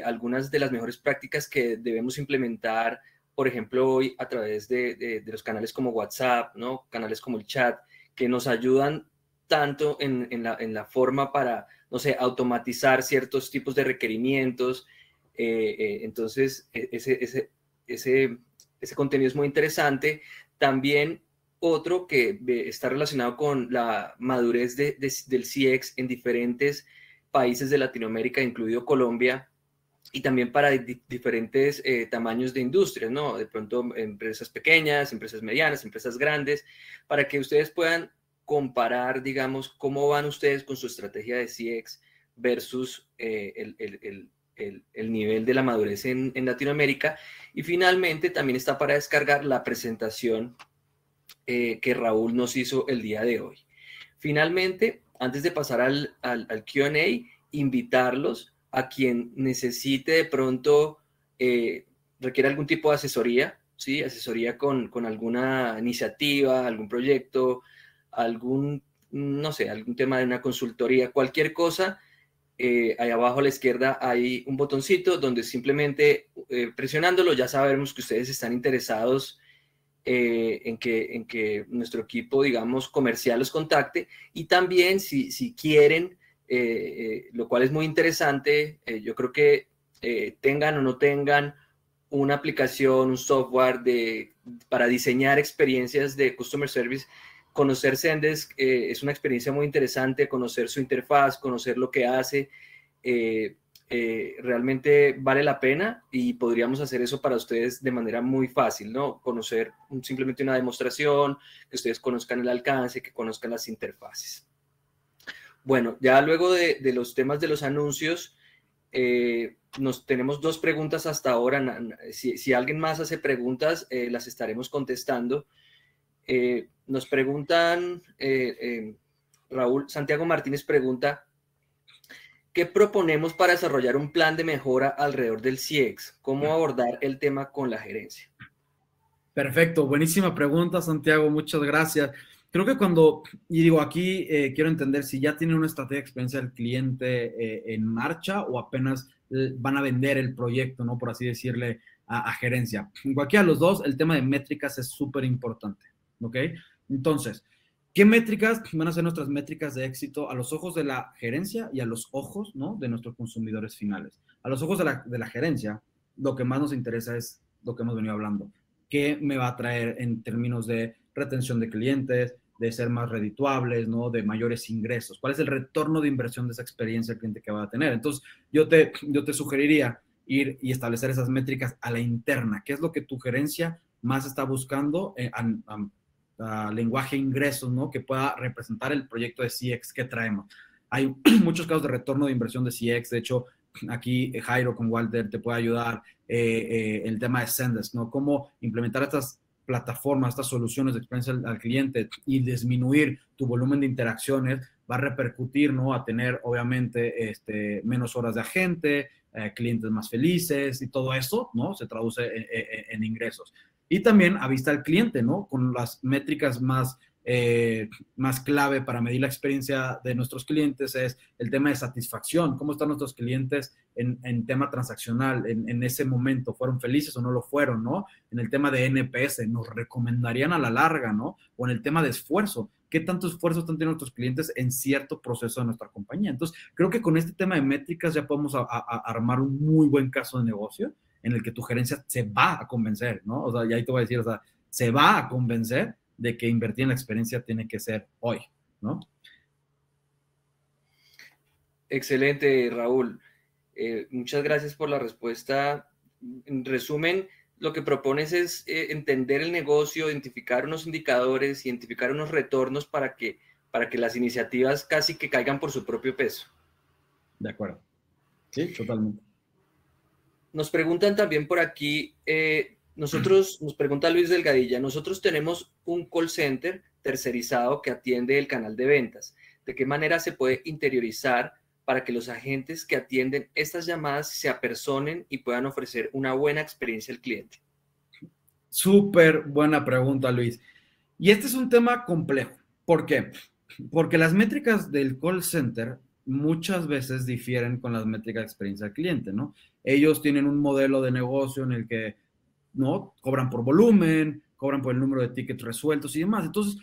algunas de las mejores prácticas que debemos implementar por ejemplo, hoy a través de, los canales como WhatsApp, ¿no? Canales como el chat, que nos ayudan tanto en, la, forma para, no sé, automatizar ciertos tipos de requerimientos. Eh, eh, entonces, e, ese, ese, ese, ese contenido es muy interesante. También otro que está relacionado con la madurez del CX en diferentes países de Latinoamérica, incluido Colombia, y también para diferentes eh, tamaños de industrias, ¿no? De pronto empresas pequeñas, empresas medianas, empresas grandes, para que ustedes puedan comparar, digamos, cómo van ustedes con su estrategia de CX versus eh, el, el, el, el, nivel de la madurez en, en, Latinoamérica. Y finalmente también está para descargar la presentación eh, que Raúl nos hizo el día de hoy. Finalmente, antes de pasar al, al, al QA, invitarlos a quien necesite de pronto, eh, requiere algún tipo de asesoría, ¿sí? Asesoría con, con, alguna iniciativa, algún proyecto, algún, no sé, algún tema de una consultoría, cualquier cosa. Eh, ahí abajo a la izquierda hay un botoncito donde simplemente eh, presionándolo ya sabemos que ustedes están interesados en, que, en que nuestro equipo, digamos, comercial los contacte y también si, si quieren eh, lo cual es muy interesante. Eh, yo creo que eh, tengan o no tengan una aplicación, un software de, para diseñar experiencias de Customer Service, conocer Zendesk es una experiencia muy interesante, conocer su interfaz, conocer lo que hace. Realmente vale la pena y podríamos hacer eso para ustedes de manera muy fácil, ¿no? Conocer simplemente una demostración, que ustedes conozcan el alcance, que conozcan las interfaces. Bueno, ya luego de, los temas de los anuncios, eh, nos tenemos dos preguntas hasta ahora. Si, alguien más hace preguntas, eh, las estaremos contestando. Eh, nos preguntan, Raúl Santiago Martínez pregunta, ¿qué proponemos para desarrollar un plan de mejora alrededor del CIEX? ¿Cómo abordar el tema con la gerencia? Perfecto, buenísima pregunta, Santiago, muchas gracias. Creo que cuando, y digo, aquí eh, quiero entender si ya tienen una estrategia de experiencia del cliente eh, en marcha o apenas eh, van a vender el proyecto, ¿no? Por así decirle, a, gerencia. En cualquiera de los dos, el tema de métricas es súper importante, ¿ok? Entonces, ¿qué métricas van a ser nuestras métricas de éxito a los ojos de la gerencia y a los ojos, ¿no? De nuestros consumidores finales. A los ojos de la, de la gerencia, lo que más nos interesa es lo que hemos venido hablando. ¿Qué me va a traer en términos de retención de clientes, de ser más redituables, ¿no? De mayores ingresos. ¿Cuál es el retorno de inversión de esa experiencia el cliente que va a tener? Entonces, yo te, yo te sugeriría ir y establecer esas métricas a la interna. ¿Qué es lo que tu gerencia más está buscando eh, lenguaje ingresos, ¿no? Que pueda representar el proyecto de CX que traemos. Hay muchos casos de retorno de inversión de CX. De hecho, aquí Jairo con Walter te puede ayudar eh, eh, el tema de Sendesk, ¿no? Cómo implementar estas plataformas, estas soluciones de experiencia al, cliente y disminuir tu volumen de interacciones, va a repercutir, ¿no? A tener, obviamente, este, menos horas de agente, eh, clientes más felices y todo eso, ¿no? Se traduce en, ingresos. Y también a vista del cliente, ¿no? Con las métricas más eh, más clave para medir la experiencia de nuestros clientes es el tema de satisfacción. ¿Cómo están nuestros clientes en, tema transaccional en, ese momento? ¿Fueron felices o no lo fueron, no? En el tema de NPS, ¿nos recomendarían a la larga, no? O en el tema de esfuerzo. ¿Qué tanto esfuerzo están teniendo nuestros clientes en cierto proceso de nuestra compañía? Entonces, creo que con este tema de métricas ya podemos armar un muy buen caso de negocio en el que tu gerencia se va a convencer, ¿no? O sea, y ahí te voy a decir, o sea, se va a convencer de que invertir en la experiencia tiene que ser hoy, ¿no? Excelente, Raúl. Eh, muchas gracias por la respuesta. En resumen, lo que propones es eh, entender el negocio, identificar unos indicadores, identificar unos retornos para que, para que las iniciativas casi que caigan por su propio peso. De acuerdo. Sí, totalmente. Nos preguntan también por aquí, eh, nosotros, nos pregunta Luis Delgadilla, nosotros tenemos un call center tercerizado que atiende el canal de ventas. ¿De qué manera se puede interiorizar para que los agentes que atienden estas llamadas se apersonen y puedan ofrecer una buena experiencia al cliente? Súper buena pregunta, Luis. Y este es un tema complejo. ¿Por qué? Porque las métricas del call center muchas veces difieren con las métricas de experiencia al cliente, ¿no? Ellos tienen un modelo de negocio en el que, ¿no? Cobran por volumen, cobran por el número de tickets resueltos y demás. Entonces,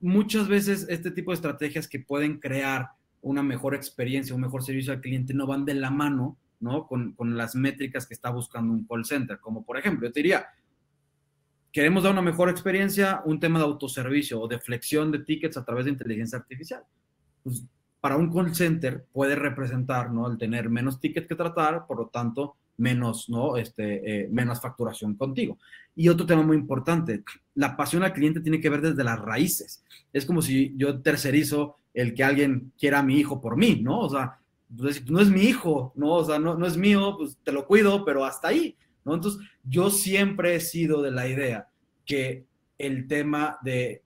muchas veces este tipo de estrategias que pueden crear una mejor experiencia, un mejor servicio al cliente, no van de la mano, ¿no? Con, con las métricas que está buscando un call center. Como por ejemplo, yo te diría, queremos dar una mejor experiencia, un tema de autoservicio o de flexión de tickets a través de inteligencia artificial. Pues para un call center puede representar, ¿no? El tener menos tickets que tratar, por lo tanto, menos, ¿no? Este, eh, menos facturación contigo. Y otro tema muy importante, la pasión al cliente tiene que ver desde las raíces. Es como si yo tercerizo el que alguien quiera a mi hijo por mí, ¿no? O sea, pues, no es mi hijo, ¿no? O sea, no, no es mío, pues te lo cuido, pero hasta ahí, ¿no? Entonces, yo siempre he sido de la idea que el tema de,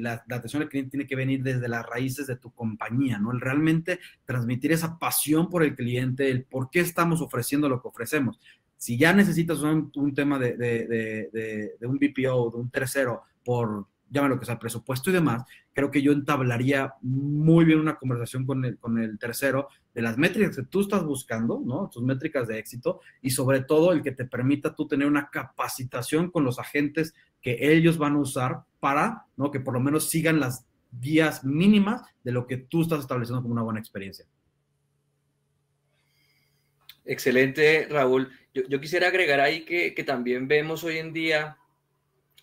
la, atención al cliente tiene que venir desde las raíces de tu compañía, ¿no? El realmente transmitir esa pasión por el cliente, el por qué estamos ofreciendo lo que ofrecemos. Si ya necesitas un, tema de, un BPO, de un tercero, por llámalo que sea presupuesto y demás, creo que yo entablaría muy bien una conversación con el, con el tercero de las métricas que tú estás buscando, ¿no? Tus métricas de éxito y sobre todo el que te permita tú tener una capacitación con los agentes que ellos van a usar para, ¿no? Que por lo menos sigan las guías mínimas de lo que tú estás estableciendo como una buena experiencia. Excelente, Raúl. Yo, quisiera agregar ahí que, que también vemos hoy en día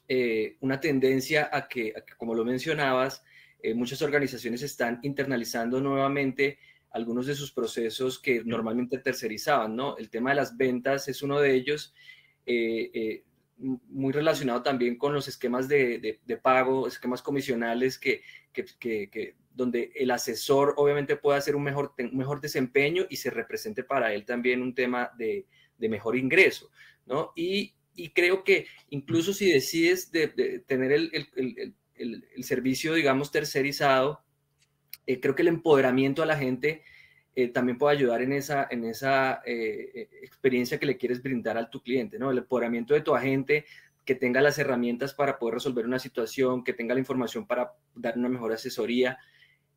eh, una tendencia a que, como lo mencionabas, eh, muchas organizaciones están internalizando nuevamente algunos de sus procesos que normalmente tercerizaban, ¿no? El tema de las ventas es uno de ellos, eh, muy relacionado también con los esquemas de, pago, esquemas comisionales que, donde el asesor obviamente puede hacer un mejor, un mejor desempeño y se represente para él también un tema de, mejor ingreso, ¿no? Y y creo que incluso si decides de, tener el, el, el, el, servicio, digamos, tercerizado, eh, creo que el empoderamiento a la gente eh, también puede ayudar en esa, en esa eh, experiencia que le quieres brindar a tu cliente, ¿no? El empoderamiento de tu agente, que tenga las herramientas para poder resolver una situación, que tenga la información para dar una mejor asesoría,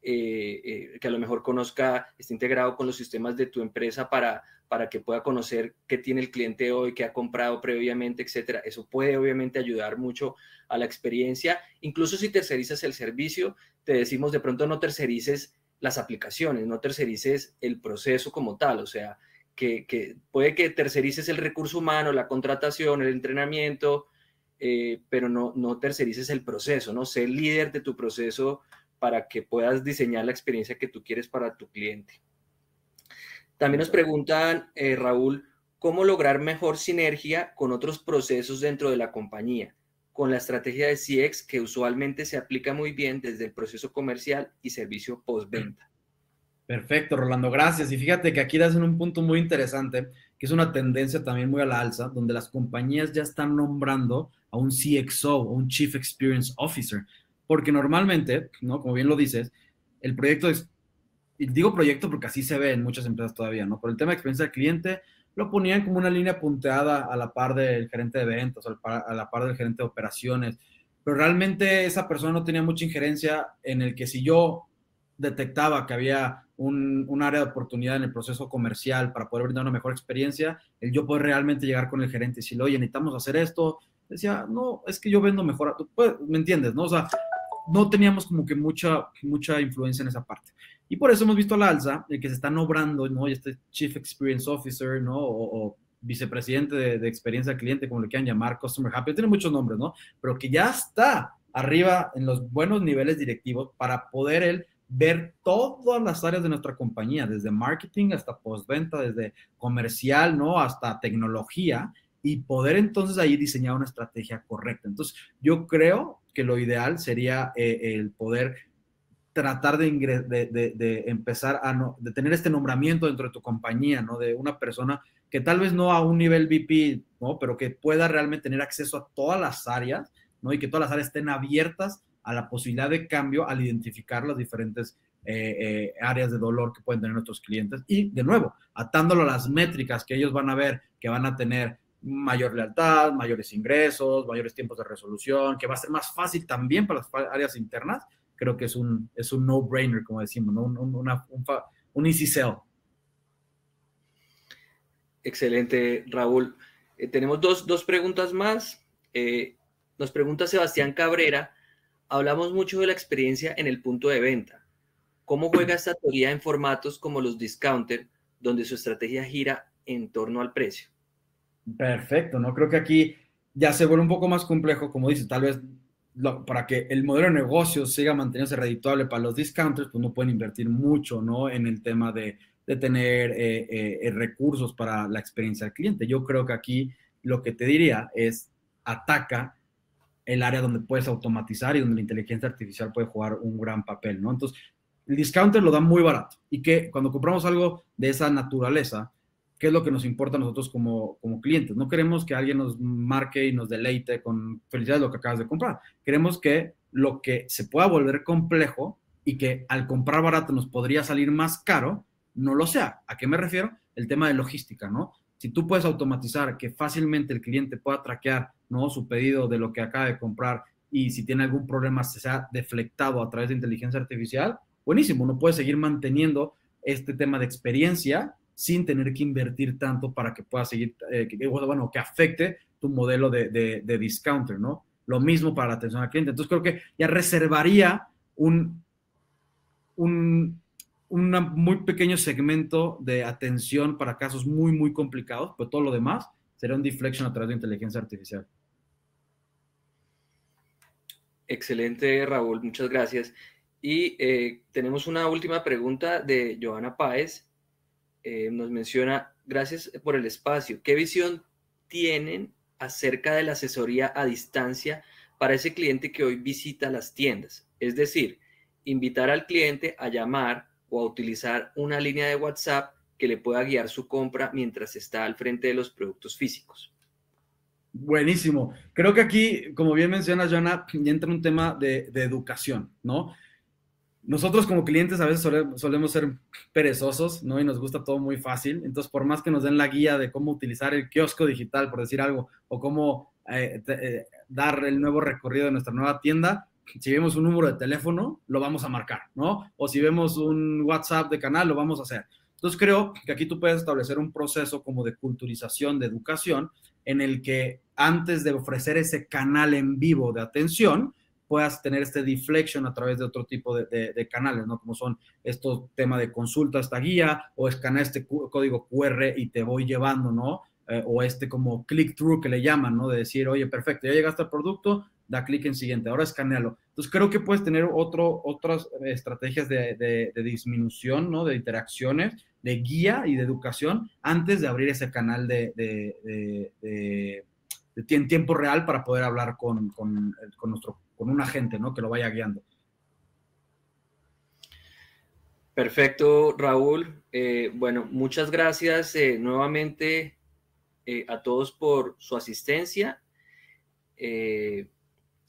que a lo mejor conozca, esté integrado con los sistemas de tu empresa para para que pueda conocer qué tiene el cliente hoy, qué ha comprado previamente, etcétera. Eso puede obviamente ayudar mucho a la experiencia. Incluso si tercerizas el servicio, te decimos de pronto no tercerices las aplicaciones, no tercerices el proceso como tal, o sea, que, puede que tercerices el recurso humano, la contratación, el entrenamiento, eh, pero no, no tercerices el proceso, ¿no? Sé líder de tu proceso para que puedas diseñar la experiencia que tú quieres para tu cliente. También nos preguntan, eh, Raúl, cómo lograr mejor sinergia con otros procesos dentro de la compañía, con la estrategia de CX que usualmente se aplica muy bien desde el proceso comercial y servicio postventa. Perfecto, Rolando, gracias. Y fíjate que aquí das en un punto muy interesante, que es una tendencia también muy a la alza, donde las compañías ya están nombrando a un CXO, o un Chief Experience Officer, porque normalmente, ¿no? Como bien lo dices, el proyecto es y digo proyecto porque así se ve en muchas empresas todavía, ¿no? Por el tema de experiencia del cliente, lo ponían como una línea punteada a la par del gerente de ventas, a la par del gerente de operaciones, pero realmente esa persona no tenía mucha injerencia en el que si yo detectaba que había un, un, área de oportunidad en el proceso comercial para poder brindar una mejor experiencia, el yo poder realmente llegar con el gerente y decirle, oye, necesitamos hacer esto, decía, no, es que yo vendo mejor, pues, ¿me entiendes? ¿no? O sea, no teníamos como que mucha, mucha influencia en esa parte. Y por eso hemos visto la alza, el que se están obrando, ¿no? Y este Chief Experience Officer, ¿no? O, vicepresidente de, experiencia cliente, como le quieran llamar, Customer Happy, tiene muchos nombres, ¿no? Pero que ya está arriba en los buenos niveles directivos para poder él ver todas las áreas de nuestra compañía, desde marketing hasta postventa, desde comercial, ¿no? Hasta tecnología y poder entonces ahí diseñar una estrategia correcta. Entonces, yo creo que lo ideal sería eh, el poder tratar de, empezar a no, de tener este nombramiento dentro de tu compañía, ¿no? De una persona que tal vez no a un nivel VP, ¿no? Pero que pueda realmente tener acceso a todas las áreas, ¿no? Y que todas las áreas estén abiertas a la posibilidad de cambio al identificar las diferentes eh, eh, áreas de dolor que pueden tener nuestros clientes. Y de nuevo, atándolo a las métricas que ellos van a ver, que van a tener mayor lealtad, mayores ingresos, mayores tiempos de resolución, que va a ser más fácil también para las áreas internas, creo que es un, es un no-brainer, como decimos, un, un, easy sell. Excelente, Raúl. Eh, tenemos dos, dos, preguntas más. Eh, nos pregunta Sebastián Cabrera, hablamos mucho de la experiencia en el punto de venta. ¿Cómo juega esta teoría en formatos como los discounter, donde su estrategia gira en torno al precio? Perfecto, ¿no? Creo que aquí ya se vuelve un poco más complejo, como dice, tal vez para que el modelo de negocio siga manteniéndose redituable para los discounters, pues no pueden invertir mucho, ¿no? En el tema de, de tener eh, eh, eh, recursos para la experiencia del cliente. Yo creo que aquí lo que te diría es ataca el área donde puedes automatizar y donde la inteligencia artificial puede jugar un gran papel, ¿no? Entonces, el discounter lo da muy barato y que cuando compramos algo de esa naturaleza, qué es lo que nos importa a nosotros como, como clientes. No queremos que alguien nos marque y nos deleite con felicidad de lo que acabas de comprar. Queremos que lo que se pueda volver complejo y que al comprar barato nos podría salir más caro, no lo sea. ¿A qué me refiero? El tema de logística, ¿no? Si tú puedes automatizar que fácilmente el cliente pueda traquear, ¿no? Su pedido de lo que acaba de comprar y si tiene algún problema se sea deflectado a través de inteligencia artificial, buenísimo, uno puede seguir manteniendo este tema de experiencia sin tener que invertir tanto para que pueda seguir, eh, que, bueno, que afecte tu modelo de, de, discounter, ¿no? Lo mismo para la atención al cliente. Entonces creo que ya reservaría un, un muy pequeño segmento de atención para casos muy, muy complicados, pero todo lo demás será un deflection a través de inteligencia artificial. Excelente, Raúl, muchas gracias. Y eh, tenemos una última pregunta de Joana Páez eh, nos menciona, gracias por el espacio, ¿qué visión tienen acerca de la asesoría a distancia para ese cliente que hoy visita las tiendas? Es decir, invitar al cliente a llamar o a utilizar una línea de WhatsApp que le pueda guiar su compra mientras está al frente de los productos físicos. Buenísimo. Creo que aquí, como bien menciona Joana, entra un tema de educación, ¿no? Nosotros como clientes a veces solemos, ser perezosos, ¿no? Y nos gusta todo muy fácil. Entonces, por más que nos den la guía de cómo utilizar el kiosco digital, por decir algo, o cómo eh, eh, dar el nuevo recorrido de nuestra nueva tienda, si vemos un número de teléfono, lo vamos a marcar, ¿no? O si vemos un WhatsApp de canal, lo vamos a hacer. Entonces, creo que aquí tú puedes establecer un proceso como de culturización, de educación, en el que antes de ofrecer ese canal en vivo de atención, puedas tener este deflection a través de otro tipo de, canales, ¿no? Como son estos temas de consulta esta guía o escanea este código QR y te voy llevando, ¿no? Eh, o este como click-through que le llaman, ¿no? De decir, oye, perfecto, ya llegaste al producto, da clic en siguiente, ahora escanealo. Entonces creo que puedes tener otro, otras estrategias de, disminución, ¿no? De interacciones, de guía y de educación antes de abrir ese canal de, en tiempo real para poder hablar con, con, con nuestro con un agente, ¿no? Que lo vaya guiando. Perfecto, Raúl. Eh, bueno, muchas gracias eh, nuevamente eh, a todos por su asistencia.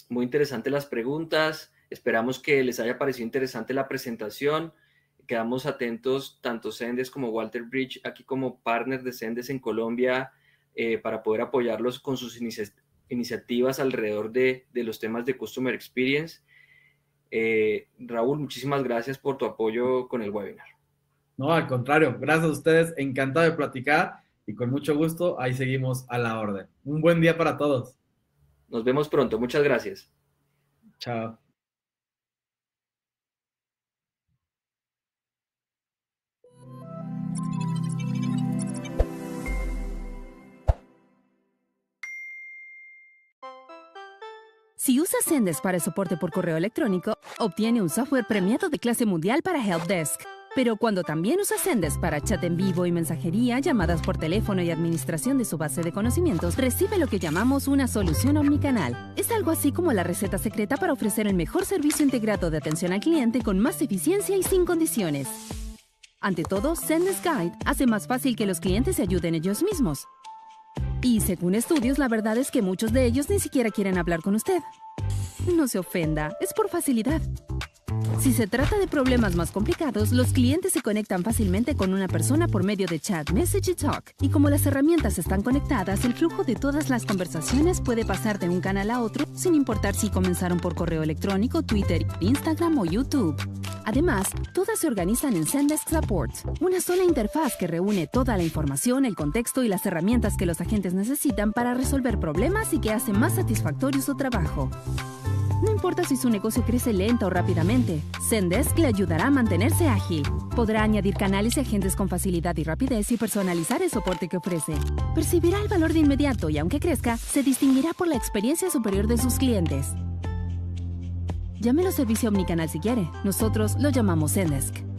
muy interesantes las preguntas. Esperamos que les haya parecido interesante la presentación. Quedamos atentos, tanto Sendes como Walter Bridge, aquí como partner de Sendes en Colombia, para poder apoyarlos con sus iniciativas iniciativas alrededor de, los temas de Customer Experience. Eh, Raúl, muchísimas gracias por tu apoyo con el webinar. No, al contrario, gracias a ustedes, encantado de platicar y con mucho gusto ahí seguimos a la orden. Un buen día para todos. Nos vemos pronto, muchas gracias. Chao. Si usas Zendesk para soporte por correo electrónico, obtiene un software premiado de clase mundial para Helpdesk. Pero cuando también usas Zendesk para chat en vivo y mensajería, llamadas por teléfono y administración de su base de conocimientos, recibe lo que llamamos una solución omnicanal. Es algo así como la receta secreta para ofrecer el mejor servicio integrado de atención al cliente con más eficiencia y sin condiciones. Ante todo, Zendesk Guide hace más fácil que los clientes se ayuden ellos mismos. Y según estudios, la verdad es que muchos de ellos ni siquiera quieren hablar con usted. No se ofenda, es por facilidad. Si se trata de problemas más complicados, los clientes se conectan fácilmente con una persona por medio de chat, message y talk. Y como las herramientas están conectadas, el flujo de todas las conversaciones puede pasar de un canal a otro sin importar si comenzaron por correo electrónico, Twitter, Instagram o YouTube. Además, todas se organizan en Zendesk Support, una sola interfaz que reúne toda la información, el contexto y las herramientas que los agentes necesitan para resolver problemas y que hace más satisfactorio su trabajo. No importa si su negocio crece lenta o rápidamente, Zendesk le ayudará a mantenerse ágil. Podrá añadir canales y agentes con facilidad y rapidez y personalizar el soporte que ofrece. Percibirá el valor de inmediato y aunque crezca, se distinguirá por la experiencia superior de sus clientes. Llámelo servicio omnicanal si quiere. Nosotros lo llamamos Zendesk.